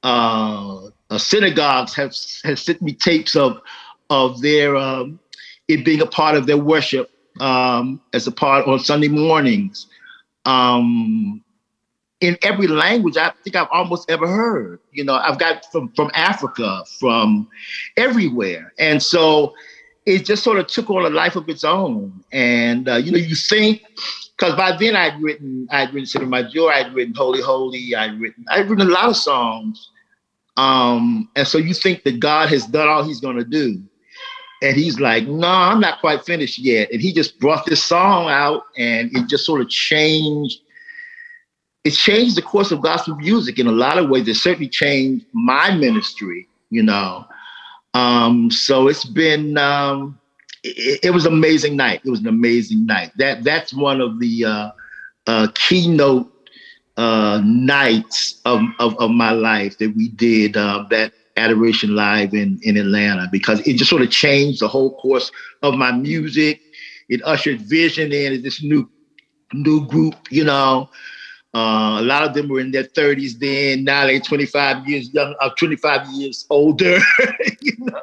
Uh, uh, synagogues have, have sent me tapes of of their um, it being a part of their worship um, as a part on Sunday mornings. Um, in every language I think I've almost ever heard. You know, I've got from from Africa, from everywhere, and so it just sort of took on a life of its own. And uh, you know, you think because by then I'd written, I'd written Center My Joy, I'd written Holy Holy, I'd written, I'd written a lot of songs. Um, and so you think that God has done all He's going to do, and He's like, no, I'm not quite finished yet. And He just brought this song out, and it just sort of changed. It changed the course of gospel music in a lot of ways. It certainly changed my ministry, you know. Um, so it's been um, it, it, was an amazing night. It was an amazing night. That that's one of the uh, uh, keynote uh, nights of, of, of my life that we did uh, that adoration live in in Atlanta because it just sort of changed the whole course of my music. It ushered Vision in as this new new group, you know. Uh, a lot of them were in their 30s then. Now they're 25 years young, uh, 25 years older. [LAUGHS] you know?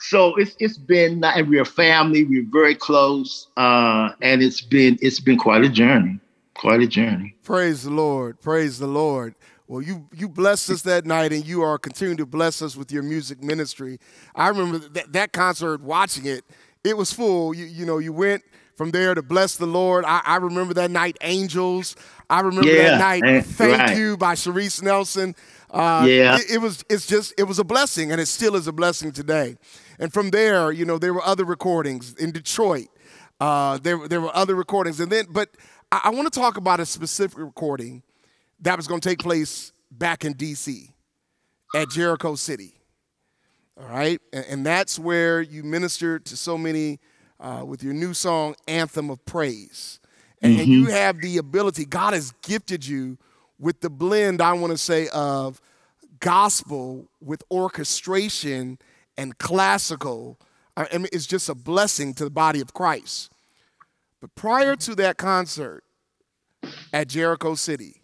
So it's it's been, and we're a family. We're very close, uh, and it's been it's been quite a journey, quite a journey. Praise the Lord, praise the Lord. Well, you you blessed us that night, and you are continuing to bless us with your music ministry. I remember that that concert, watching it, it was full. You you know, you went from there to bless the Lord. I, I remember that night, Angels. I remember yeah, that night, and, Thank right. You by Sharice Nelson. Uh, yeah, it, it, was. It's just. It was a blessing, and it still is a blessing today. And from there, you know, there were other recordings in Detroit. Uh, there, there were other recordings, and then, but I, I want to talk about a specific recording that was going to take place back in D.C. at Jericho City. All right, and, and that's where you ministered to so many uh, with your new song, Anthem of Praise. And, mm-hmm. and, you have the ability, God has gifted you with the blend, I want to say, of gospel with orchestration and classical. I mean, it's just a blessing to the body of Christ. But prior to that concert at Jericho City,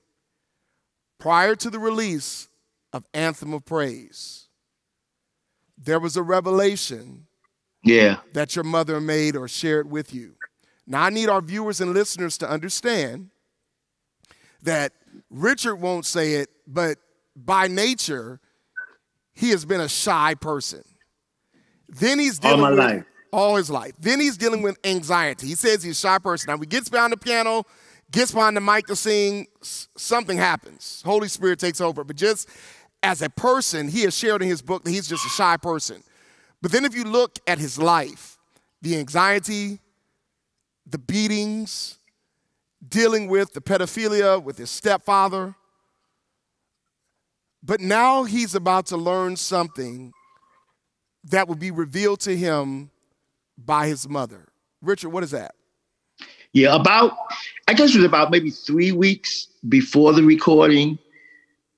prior to the release of Anthem of Praise, there was a revelation yeah. that your mother made or shared with you. Now, I need our viewers and listeners to understand that Richard won't say it, but by nature, he has been a shy person. Then he's dealing all my with life. all his life. Then he's dealing with anxiety. He says he's a shy person. Now, he gets behind the piano, gets behind the mic to sing, something happens. Holy Spirit takes over. But just as a person, he has shared in his book that he's just a shy person. But then if you look at his life, the anxiety, the beatings, dealing with the pedophilia with his stepfather, but now he's about to learn something that will be revealed to him by his mother. Richard, what is that? Yeah, about, I guess it was about maybe three weeks before the recording.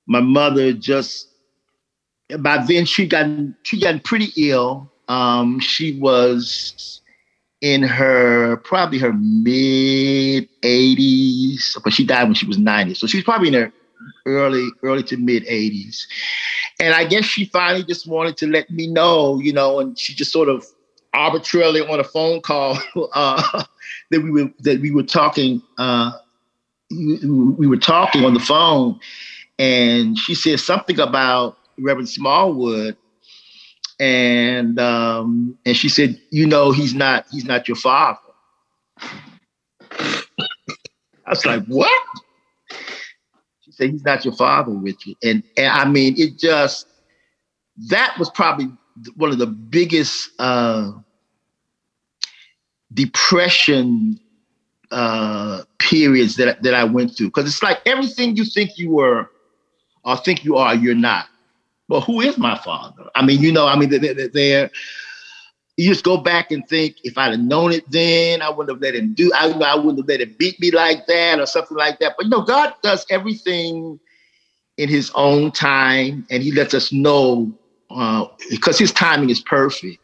My mother just, by then she got she got pretty ill. Um, she was in her probably her mid 80s, but she died when she was 90. So she was probably in her early, early to mid 80s. And I guess she finally just wanted to let me know, you know, and she just sort of arbitrarily on a phone call [LAUGHS] uh, that we were that we were talking uh, we were talking on the phone, and she said something about Reverend Smallwood, and um, and she said, you know, he's not he's not your father. I was like, what? She said, he's not your father, Richard. And, and I mean, it just, that was probably one of the biggest uh, depression uh, periods that, that I went through. Because it's like everything you think you were or think you are, you're not. Well, who is my father? I mean, you know, I mean, they're, they're you just go back and think if I'd have known it then, I wouldn't have let him do. I, I wouldn't have let him beat me like that or something like that. But you know, God does everything in His own time, and He lets us know uh, because His timing is perfect.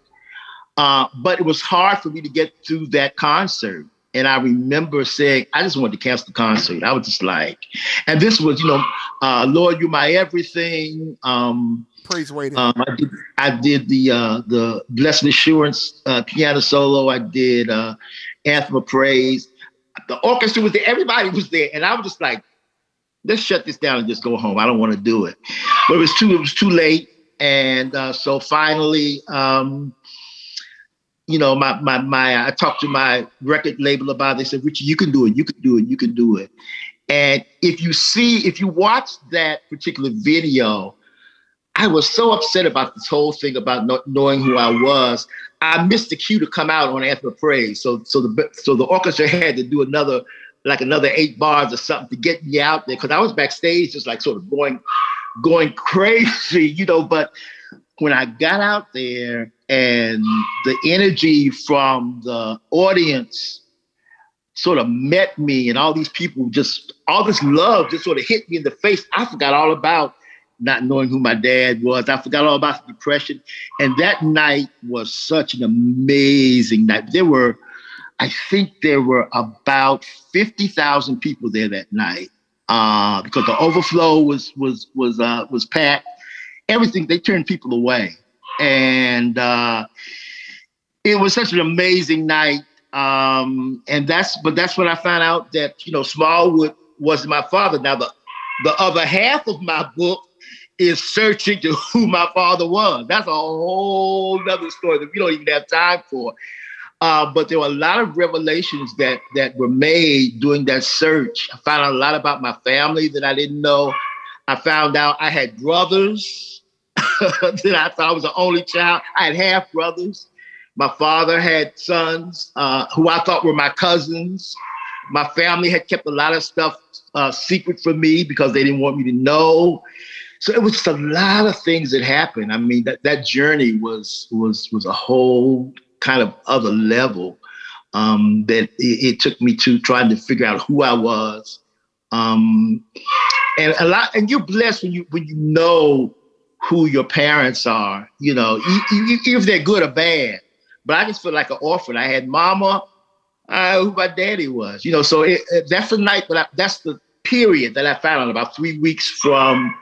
Uh, but it was hard for me to get through that concert. And I remember saying, I just wanted to cancel the concert. I was just like, and this was, you know, uh, Lord, you're my everything. Um, Praise waiting. Um, I did, I did the uh, the Blessed Assurance uh, piano solo. I did uh, Anthem of Praise. The orchestra was there. Everybody was there, and I was just like, "Let's shut this down and just go home. I don't want to do it." But it was too. It was too late, and uh, so finally, um, you know, my my my. I talked to my record label about. It. They said, "Richie, you can do it. You can do it. You can do it." And if you see, if you watch that particular video, I was so upset about this whole thing about not knowing who I was. I missed the cue to come out on Anthem of Praise, so so the so the orchestra had to do another like another eight bars or something to get me out there because I was backstage just like sort of going going crazy, you know. But when I got out there and the energy from the audience sort of met me and all these people just all this love just sort of hit me in the face, I forgot all about not knowing who my dad was. I forgot all about depression. And that night was such an amazing night. There were, I think there were about 50,000 people there that night. Uh, because the overflow was was was uh, was packed. Everything they turned people away, and uh, it was such an amazing night. Um, and that's but that's when I found out that you know Smallwood was my father. Now the the other half of my book is searching to [LAUGHS] who my father was. That's a whole other story that we don't even have time for. Uh, but there were a lot of revelations that that were made during that search. I found out a lot about my family that I didn't know. I found out I had brothers [LAUGHS] that I thought I was the only child. I had half brothers. My father had sons uh, who I thought were my cousins. My family had kept a lot of stuff uh, secret from me because they didn't want me to know. So it was just a lot of things that happened. I mean, that, that journey was was was a whole kind of other level um, that it, it, took me to trying to figure out who I was. Um, and a lot, and you're blessed when you when you know who your parents are. You know, if they're good or bad. But I just feel like an orphan. I had mama, uh, who my daddy was. You know, so it, it, that's the night that I, that's the period that I found out about three weeks from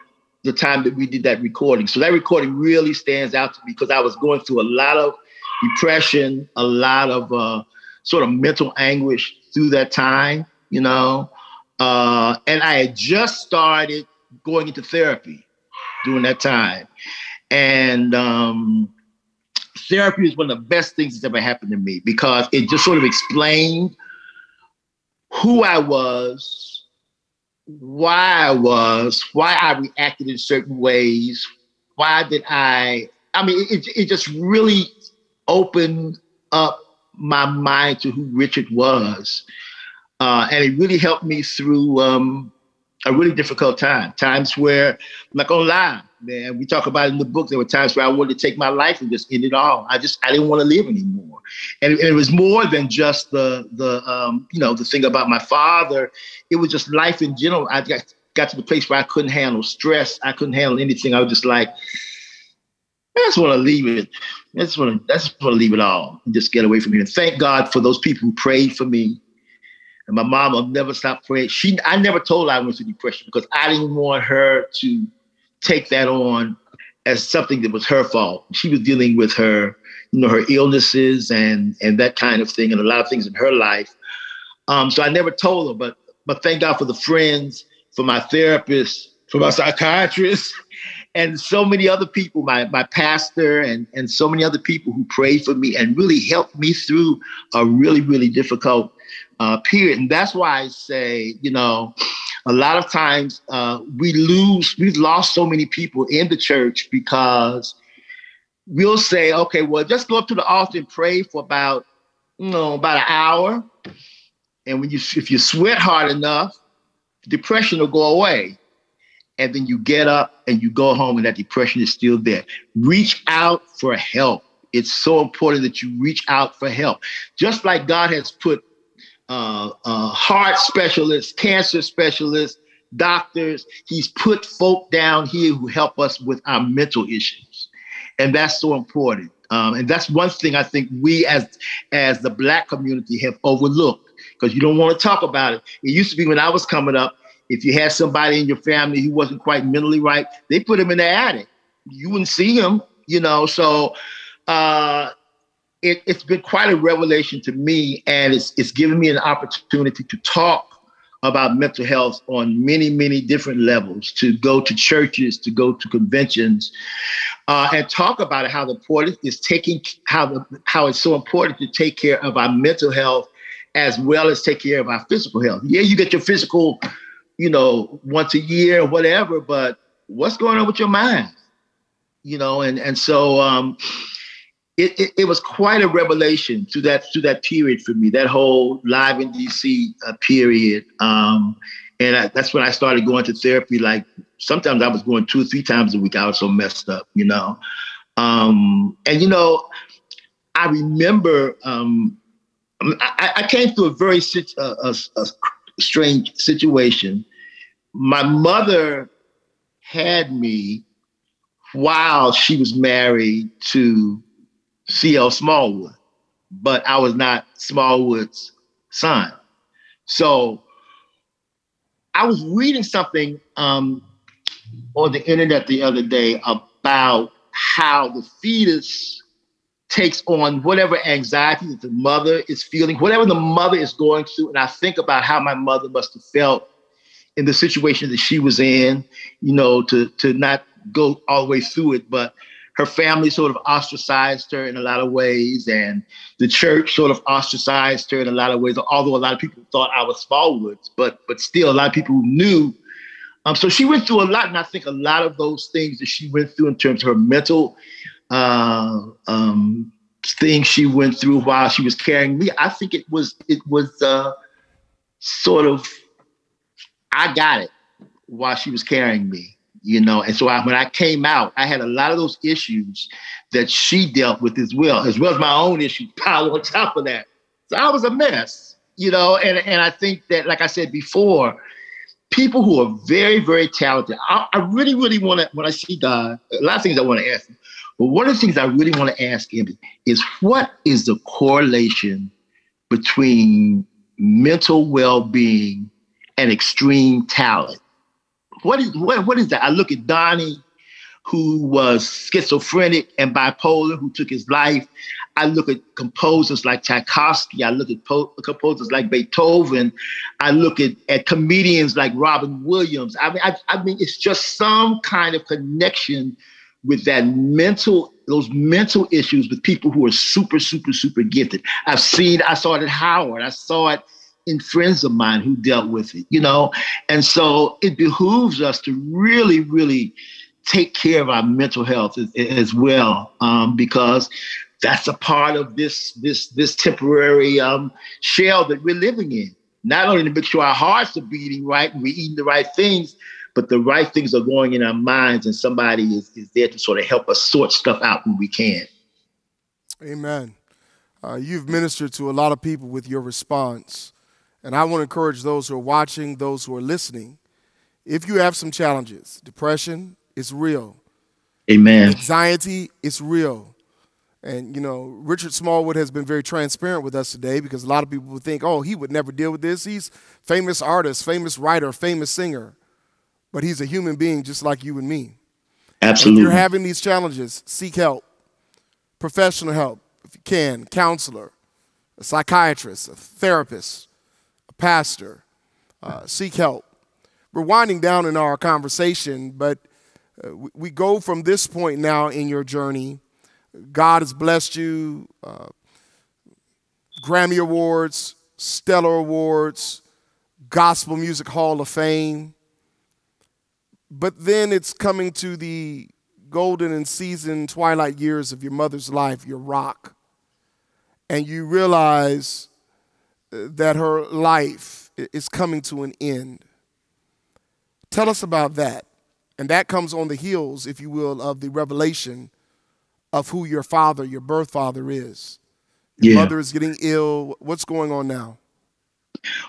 the time that we did that recording. So that recording really stands out to me because I was going through a lot of depression, a lot of uh, sort of mental anguish through that time, you know. Uh, and I had just started going into therapy. during that time. And um, therapy is one of the best things that's ever happened to me because it just sort of explained who I was, why I was, why I reacted in certain ways, why did I, I mean, it, it just really opened up my mind to who Richard was. Uh, and it really helped me through um, a really difficult time. Times where, I'm not gonna lie, man, we talk about in the book, there were times where I wanted to take my life and just end it all. I just, I didn't want to live anymore. And, and it was more than just the, the um, you know, the thing about my father. It was just life in general. I got, got to the place where I couldn't handle stress. I couldn't handle anything. I was just like, I just want to leave it. I want to, I just want to leave it all just get away from here. And thank God for those people who prayed for me and my mom will never stop praying. She, I never told her I went through depression because I didn't want her to take that on as something that was her fault. She was dealing with her, you know, her illnesses and and that kind of thing, and a lot of things in her life. Um, so I never told her, but but thank God for the friends, for my therapist, for my psychiatrist, and so many other people, my my pastor, and and so many other people who prayed for me and really helped me through a really really difficult uh, period. And that's why I say, you know, a lot of times uh, we lose, we've lost so many people in the church because we'll say, okay, well, just go up to the altar and pray for about, you know, about an hour. And when you, if you sweat hard enough, depression will go away. And then you get up and you go home and that depression is still there. Reach out for help. It's so important that you reach out for help. Just like God has put uh, uh, heart specialists, cancer specialists, doctors. He's put folk down here who help us with our mental issues, and that's so important. Um, and that's one thing I think we as as the black community have overlooked because you don't want to talk about it. It used to be when I was coming up, if you had somebody in your family who wasn't quite mentally right, they put him in the attic. You wouldn't see him, you know. So uh, it, has been quite a revelation to me, and it's it's given me an opportunity to talk about mental health on many, many different levels. To go to churches, to go to conventions, uh, and talk about it, how the important is taking how the, how it's so important to take care of our mental health as well as take care of our physical health. Yeah, you get your physical, you know, once a year or whatever, but what's going on with your mind? You know, and and so um, it, it, it, was quite a revelation to that to that period for me, that whole live in DC uh, period. Um, and I, that's when I started going to therapy. Like sometimes I was going two or three times a week. I was so messed up, you know. Um, and you know, I remember um, I, I, came through a very uh, a, a strange situation. My mother had me while she was married to C.L. Smallwood, but I was not Smallwood's son. So I was reading something um, on the internet the other day about how the fetus takes on whatever anxiety that the mother is feeling, whatever the mother is going through. And I think about how my mother must have felt in the situation that she was in, you know, to to not go all the way through it, but her family sort of ostracized her in a lot of ways, and the church sort of ostracized her in a lot of ways. Although a lot of people thought I was Smallwoods, but but still a lot of people knew. Um, so she went through a lot, and I think a lot of those things that she went through in terms of her mental uh, um, things she went through while she was carrying me, I think it was it was uh, sort of I got it while she was carrying me you know. And so I, when I came out, I had a lot of those issues that she dealt with as well, as well as my own issues [LAUGHS] piled on top of that. So I was a mess, you know. And and I think that, like I said before, people who are very very talented. I, I really really want to when I see God, a lot of things I want to ask him. But one of the things I really want to ask him is what is the correlation between mental well-being and extreme talent? what is what, what is that? I look at Donny who was schizophrenic and bipolar, who took his life. I look at composers like Tchaikovsky. I look at po- composers like Beethoven. I look at, at comedians like Robin Williams. I mean, I, I mean, it's just some kind of connection with that mental, those mental issues with people who are super, super, super gifted. I've seen, I saw it at Howard. I saw it in friends of mine who dealt with it, you know? And so it behooves us to really, really take care of our mental health as, as well, um, because that's a part of this this this temporary um, shell that we're living in. Not only to make sure our hearts are beating right and we're eating the right things, but the right things are going in our minds, and somebody is, is there to sort of help us sort stuff out when we can. Amen. Uh, you've ministered to a lot of people with your response. And I want to encourage those who are watching, those who are listening. If you have some challenges, depression is real. Amen. Anxiety is real. And, you know, Richard Smallwood has been very transparent with us today because a lot of people would think, oh, he would never deal with this. He's famous artist, famous writer, famous singer. But he's a human being just like you and me. Absolutely. If you're having these challenges, seek help, professional help, if you can, counselor, a psychiatrist, a therapist, pastor. Uh, seek help. We're winding down in our conversation, but uh, we, we go from this point now in your journey God has blessed you. Uh, Grammy Awards, Stellar Awards, Gospel Music Hall of Fame. But then it's coming to the golden and seasoned twilight years of your mother's life, your rock. And you realize that her life is coming to an end. Tell us about that. And that comes on the heels, if you will, of the revelation of who your father, your birth father is. Your yeah. mother is getting ill. What's going on now?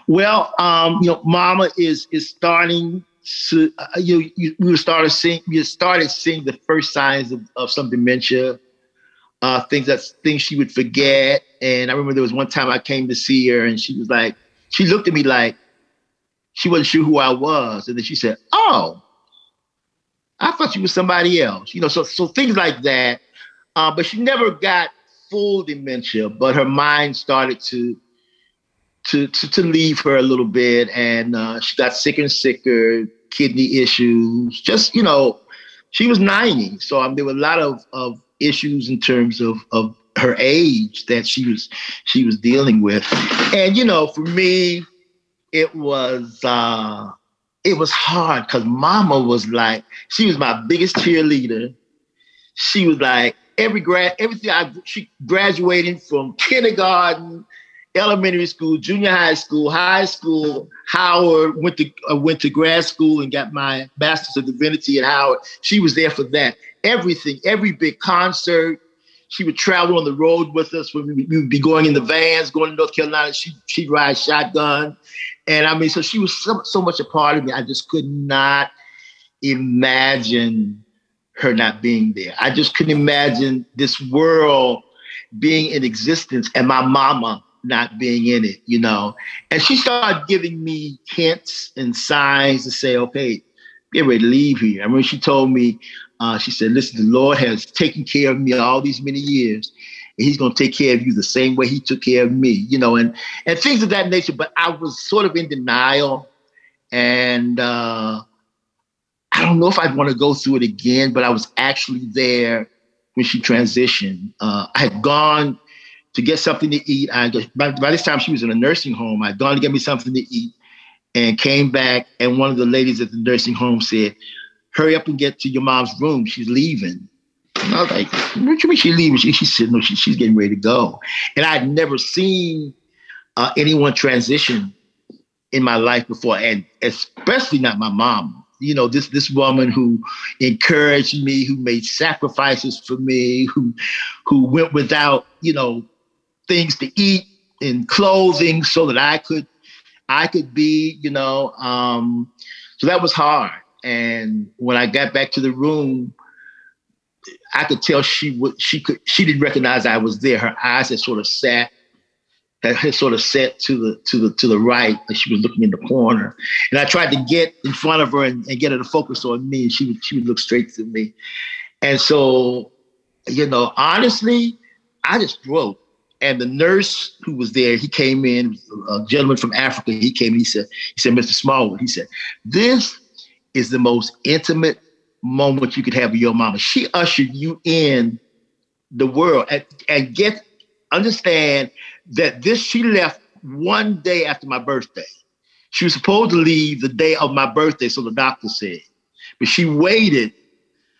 Well, um, you know, Mama is is starting to uh, you, you we started seeing you started seeing the first signs of, of some dementia, uh, things that things she would forget. And I remember there was one time I came to see her, and she was like, she looked at me like she wasn't sure who I was, and then she said, "Oh, I thought you was somebody else." You know, so so things like that uh, but she never got full dementia, but her mind started to to to, to leave her a little bit, and uh, she got sicker and sicker, kidney issues. Just you know, she was ninety, so um, there were a lot of of issues in terms of of her age that she was she was dealing with, and you know, for me, it was. uh it was hard because mama was like, she was my biggest cheerleader. She was like, every grad, everything. I she graduated from kindergarten, elementary school, junior high school, high school, Howard. Went to uh, went to grad school and got my master's of divinity at Howard. She was there for that. Everything, every big concert. She would travel on the road with us when we, would be going in the vans, going to North Carolina. She she'd ride shotgun, and I mean, so she was so, so much a part of me. I just could not imagine her not being there. I just couldn't imagine this world being in existence and my mama not being in it, you know. And she started giving me hints and signs to say, okay, get ready to leave here. I mean, she told me, uh, she said, listen, the Lord has taken care of me all these many years. And he's going to take care of you the same way he took care of me, you know, and, and things of that nature. But I was sort of in denial. And, uh, I don't know if I'd want to go through it again, but I was actually there when she transitioned. Uh, I had gone to get something to eat. I by, by, this time she was in a nursing home. I'd gone to get me something to eat and came back. And one of the ladies at the nursing home said, "Hurry up and get to your mom's room. She's leaving." And I was like, "What you mean she's leaving?" She, she said, "No, she, she's getting ready to go." And I'd never seen uh, anyone transition in my life before, and especially not my mom you know this this woman who encouraged me who made sacrifices for me who who went without you know things to eat and clothing so that i could i could be you know um so that was hard and when i got back to the room i could tell she would she could she didn't recognize i was there her eyes had sort of sat that had sort of set to the to the to the right, and she was looking in the corner. And I tried to get in front of her and, and get her to focus on me, and she would she would look straight to me. And so, you know, honestly, I just broke. And the nurse who was there, he came in, a gentleman from Africa. He came. He said, he said, Mr. Smallwood. He said, this is the most intimate moment you could have with your mama. She ushered you in the world and, and get understand that this she left one day after my birthday. She was supposed to leave the day of my birthday, so the doctor said. But she waited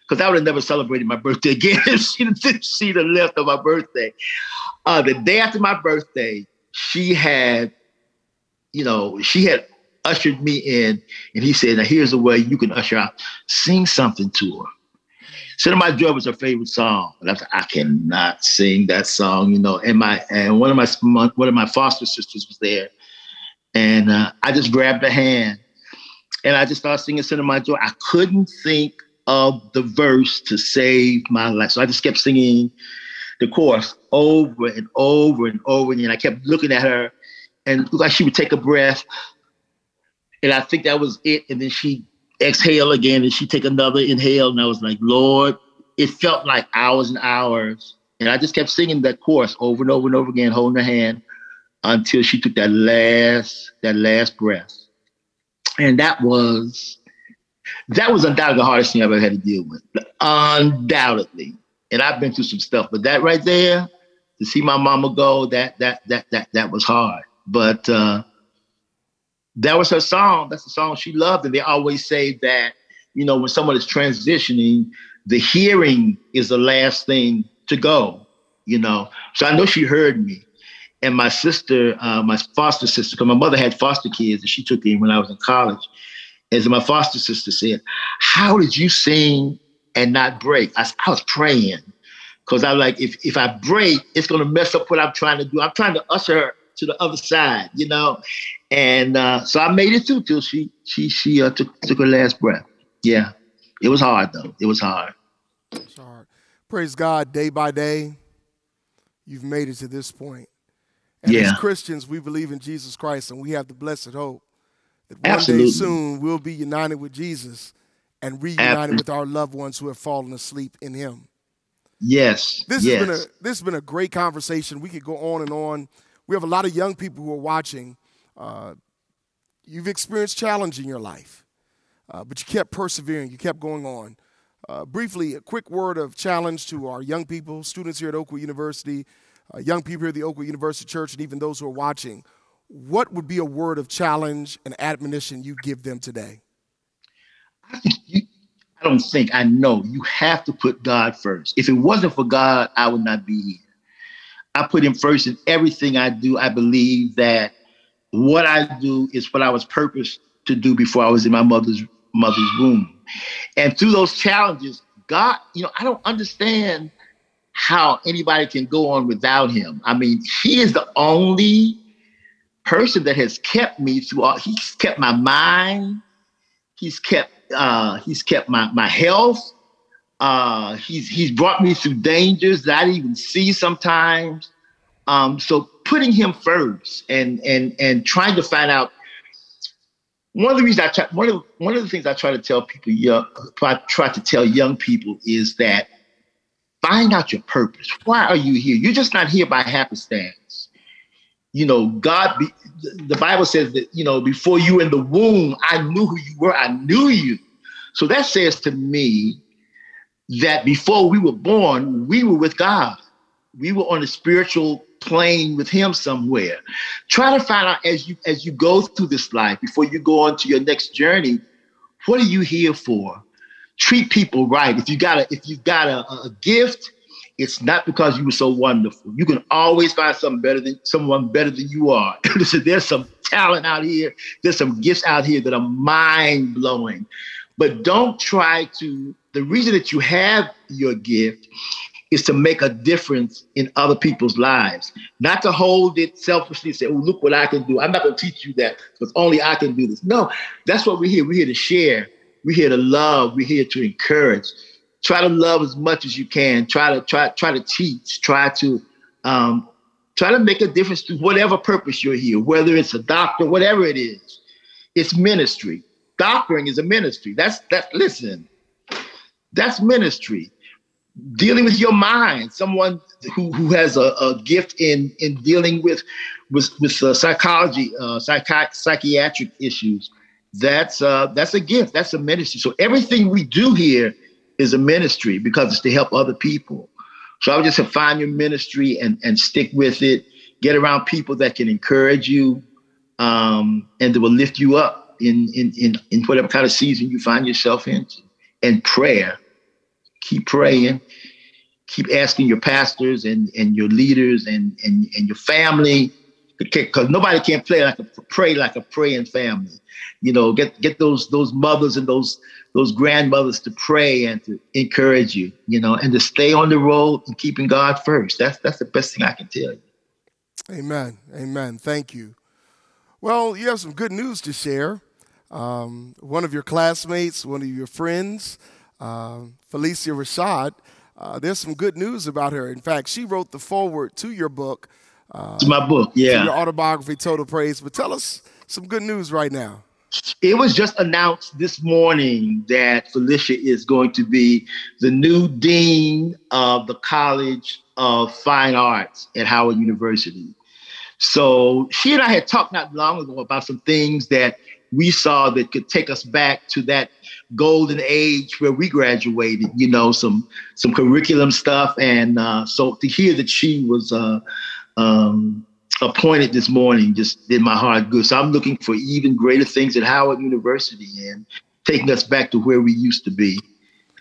because I would have never celebrated my birthday [LAUGHS] again if she didn't see the left of my birthday. Uh, the day after my birthday, she had, you know, she had ushered me in, and he said, "Now here's the way you can usher out. Sing something to her." Center My Joy was her favorite song. And I like, I cannot sing that song, you know. And my and one of my one of my foster sisters was there, and uh, I just grabbed her hand, and I just started singing Center My Joy. I couldn't think of the verse to save my life, so I just kept singing the chorus over and over and over, and I kept looking at her, and like she would take a breath, and I think that was it. And then she exhale again and she take another inhale. And I was like, Lord, it felt like hours and hours. And I just kept singing that chorus over and over and over again, holding her hand until she took that last, that last breath. And that was that was undoubtedly the hardest thing I've ever had to deal with. Undoubtedly. And I've been through some stuff, but that right there, to see my mama go, that that that that that was hard. But uh that was her song. That's the song she loved. And they always say that, you know, when someone is transitioning, the hearing is the last thing to go, you know. So I know she heard me. And my sister, uh, my foster sister, because my mother had foster kids and she took in when I was in college. As my foster sister said, How did you sing and not break? I, I was praying because I was like, if, if I break, it's going to mess up what I'm trying to do. I'm trying to usher her to the other side, you know. And uh, so I made it through till she she she uh, took took her last breath. Yeah, it was hard though. It was hard. It's hard. Praise God, day by day, you've made it to this point. And yeah. as Christians, we believe in Jesus Christ, and we have the blessed hope that one Absolutely. day soon we'll be united with Jesus and reunited Absolutely. with our loved ones who have fallen asleep in Him. Yes. This yes. has been a this has been a great conversation. We could go on and on. We have a lot of young people who are watching. Uh, you've experienced challenge in your life, uh, but you kept persevering. You kept going on. Uh, briefly, a quick word of challenge to our young people, students here at Oakwood University, uh, young people here at the Oakwood University Church, and even those who are watching. What would be a word of challenge and admonition you give them today? I, think you, I don't think I know. You have to put God first. If it wasn't for God, I would not be here. I put him first in everything I do. I believe that what I do is what I was purposed to do before I was in my mother's mother's womb. And through those challenges, God, you know, I don't understand how anybody can go on without him. I mean, he is the only person that has kept me through all he's kept my mind, he's kept uh he's kept my my health, uh, he's he's brought me through dangers that I even see sometimes. Um, so putting him first and and and trying to find out one of the reasons I try one of one of the things I try to tell people young I try to tell young people is that find out your purpose. Why are you here? You're just not here by happenstance. You know, God. Be, the Bible says that you know before you in the womb, I knew who you were. I knew you. So that says to me that before we were born, we were with God. We were on a spiritual plane with him somewhere. Try to find out as you as you go through this life, before you go on to your next journey, what are you here for? Treat people right. If you got a if you got a, a gift, it's not because you were so wonderful. You can always find something better than someone better than you are. [LAUGHS] There's some talent out here. There's some gifts out here that are mind blowing. But don't try to the reason that you have your gift is to make a difference in other people's lives, not to hold it selfishly, say, oh, look what I can do. I'm not going to teach you that because only I can do this. No, that's what we're here. We're here to share. We're here to love. We're here to encourage. Try to love as much as you can. Try to try try to teach. Try to um, Try to make a difference to whatever purpose you're here, whether it's a doctor, whatever it is. It's ministry. Doctoring is a ministry. That's that. Listen, that's ministry. Dealing with your mind, someone who, who has a, a gift in in dealing with with, with uh, psychology, uh, psychi- psychiatric issues. That's uh, that's a gift. That's a ministry. So everything we do here is a ministry because it's to help other people. So I would just say find your ministry and and stick with it. Get around people that can encourage you um, and that will lift you up in in in in whatever kind of season you find yourself in. And prayer, keep praying, keep asking your pastors and and your leaders and and and your family because nobody can play like a pray like a praying family. You know, get get those those mothers and those those grandmothers to pray and to encourage you. You know, and to stay on the road and keeping God first. That's that's the best thing I can tell you. Amen. Amen. Thank you. Well, you have some good news to share. Um, one of your classmates, one of your friends, uh, Phylicia Rashad, uh, there's some good news about her. In fact, she wrote the foreword to your book uh, to my book, yeah. your autobiography, Total Praise. But tell us some good news right now. It was just announced this morning that Phylicia is going to be the new dean of the College of Fine Arts at Howard University. So she and I had talked not long ago about some things that we saw that could take us back to that golden age where we graduated. You know, some some curriculum stuff, and uh, so to hear that she was uh, um, appointed this morning just did my heart good. So I'm looking for even greater things at Howard University and taking us back to where we used to be.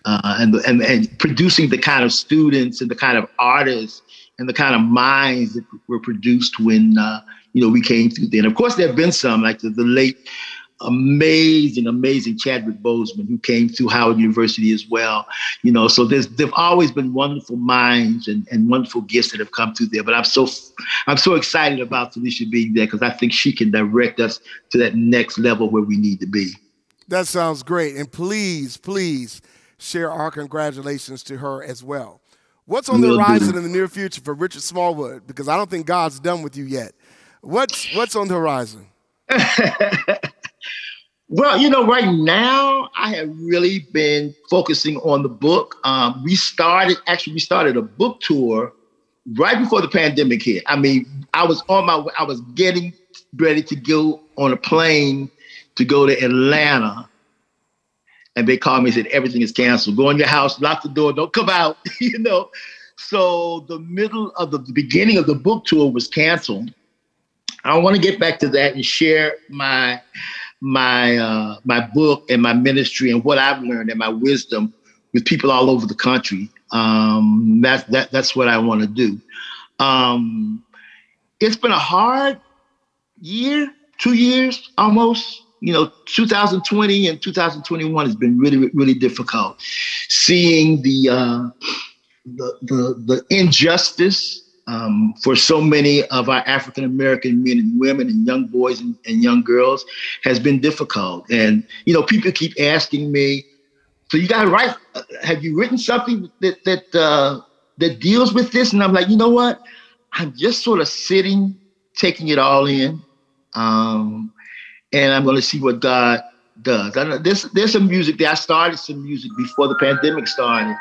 Uh, and, and, and producing the kind of students and the kind of artists and the kind of minds that were produced when uh, you know we came through there. And of course, there have been some like the, the late amazing, amazing Chadwick Boseman who came through Howard University as well. You know, so there's there've always been wonderful minds and, and wonderful gifts that have come through there. But I'm so I'm so excited about Phylicia being there because I think she can direct us to that next level where we need to be. That sounds great. And please, please share our congratulations to her as well. What's on the horizon in the near future for Richard Smallwood? Because I don't think God's done with you yet. What's what's on the horizon? [LAUGHS] Well, you know, right now I have really been focusing on the book. Um, we started, actually, we started a book tour right before the pandemic hit. I mean, I was on my, I was getting ready to go on a plane to go to Atlanta, and they called me and said everything is canceled. Go in your house, lock the door, don't come out. [LAUGHS] you know, so the middle of the, the beginning of the book tour was canceled. I want to get back to that and share my my uh, my book and my ministry and what I've learned and my wisdom with people all over the country. Um, that's that that's what I want to do. Um, it's been a hard year, two years almost. You know, 2020 and 2021 has been really really difficult. Seeing the uh, the, the the injustice um, for so many of our African American men and women and young boys and, and, young girls has been difficult. And you know, people keep asking me, "So you got to write? Have you written something that that uh, that deals with this?" And I'm like, you know what? I'm just sort of sitting, taking it all in, um, and I'm going to see what God does. I know there's there's some music there. I started some music before the pandemic started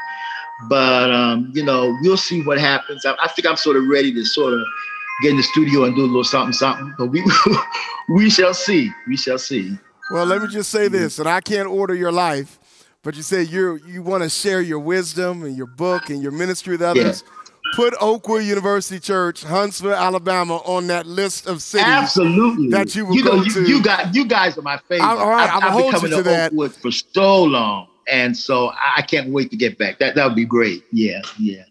but um, you know, we'll see what happens. I, I, think I'm sort of ready to sort of get in the studio and do a little something, something. But we [LAUGHS] we shall see. We shall see. Well, let me just say this, and I can't order your life, but you say you you want to share your wisdom and your book and your ministry with others. Yeah. Put Oakwood University Church, Huntsville, Alabama, on that list of cities. Absolutely, that you will you go know, to. You got you guys are my favorite. all right, I've, I'm coming to, to that. Oakwood for so long and so I can't wait to get back. That that would be great. Yeah, yeah.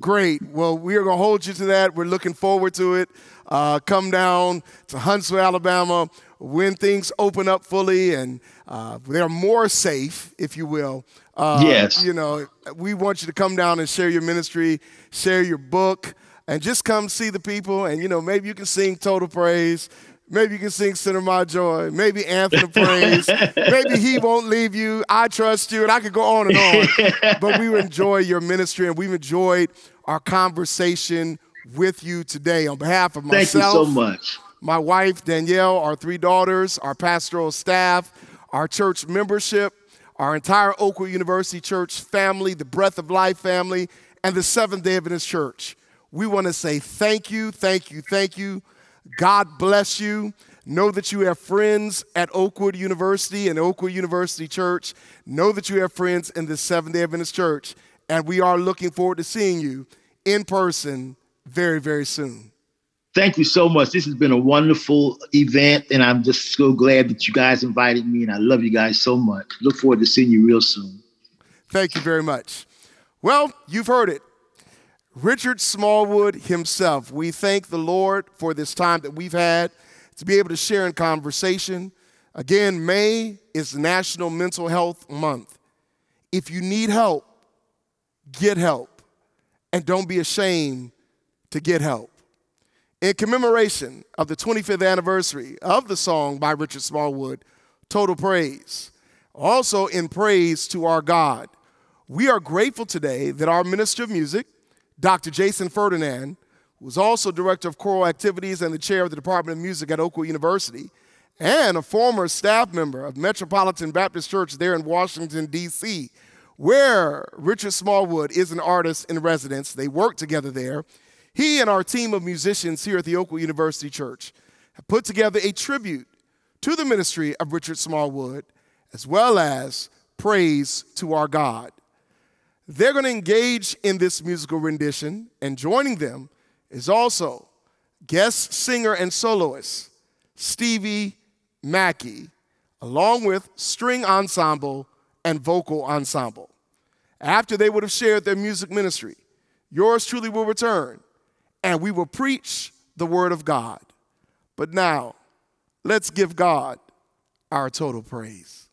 Great. Well, we are going to hold you to that. We're looking forward to it. Uh, come down to Huntsville, Alabama, when things open up fully and uh, they're more safe, if you will. Uh, yes. You know, we want you to come down and share your ministry, share your book, and just come see the people. And, you know, maybe you can sing Total Praise. Maybe you can sing Center My Joy. Maybe Anthem Praise. [LAUGHS] Maybe He Won't Leave You. I Trust You. And I could go on and on. [LAUGHS] but we enjoy your ministry and we've enjoyed our conversation with you today. On behalf of myself, thank you so much. My wife Danielle, our three daughters, our pastoral staff, our church membership, our entire Oakwood University Church family, the Breath of Life family, and the Seventh day Adventist Church. We want to say thank you, thank you, thank you. God bless you. Know that you have friends at Oakwood University and Oakwood University Church. Know that you have friends in the Seventh day Adventist Church. And we are looking forward to seeing you in person very, very soon. Thank you so much. This has been a wonderful event, and I'm just so glad that you guys invited me, and I love you guys so much. Look forward to seeing you real soon. Thank you very much. Well, you've heard it. Richard Smallwood himself. We thank the Lord for this time that we've had to be able to share in conversation. Again, May is National Mental Health Month. If you need help, get help. And don't be ashamed to get help. In commemoration of the 25th anniversary of the song by Richard Smallwood, Total Praise, also in praise to our God, we are grateful today that our Minister of Music, Dr. Jason Ferdinand, who is also Director of Choral Activities and the Chair of the Department of Music at Oakwood University, and a former staff member of Metropolitan Baptist Church there in Washington, D.C., where Richard Smallwood is an artist in residence. They work together there. He and our team of musicians here at the Oakwood University Church have put together a tribute to the ministry of Richard Smallwood, as well as praise to our God. They're going to engage in this musical rendition, and joining them is also guest singer and soloist Stevie Mackey, along with string ensemble and vocal ensemble. After they would have shared their music ministry, yours truly will return and we will preach the word of God. But now, let's give God our total praise.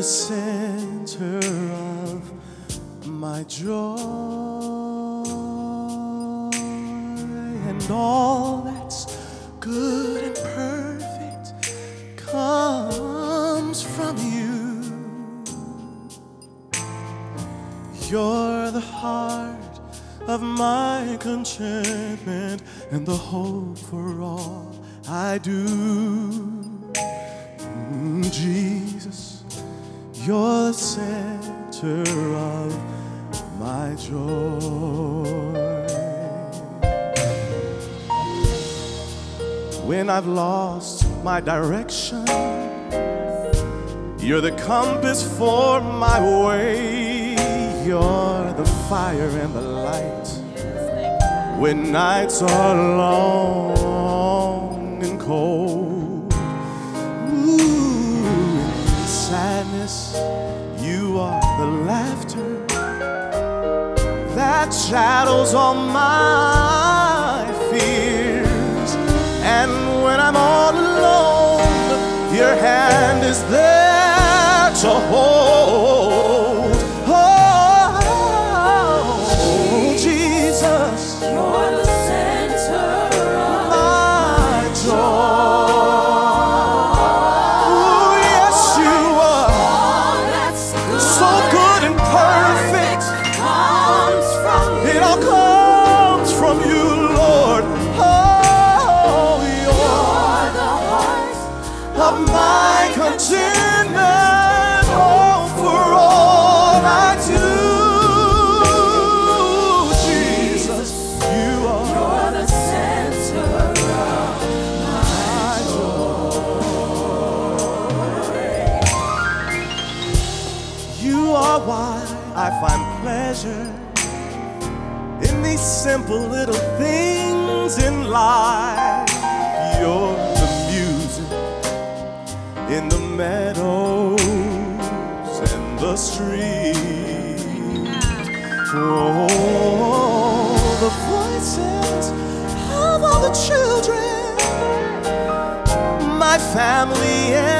the center of my joy, and all that's good and perfect comes from you. You're the heart of my contentment and the hope for all I do. I've lost my direction. You're the compass for my way. You're the fire and the light when nights are long and cold. Ooh, in sadness, you are the laughter that shadows on my your hand is there to hold. the voices of all the children, my family and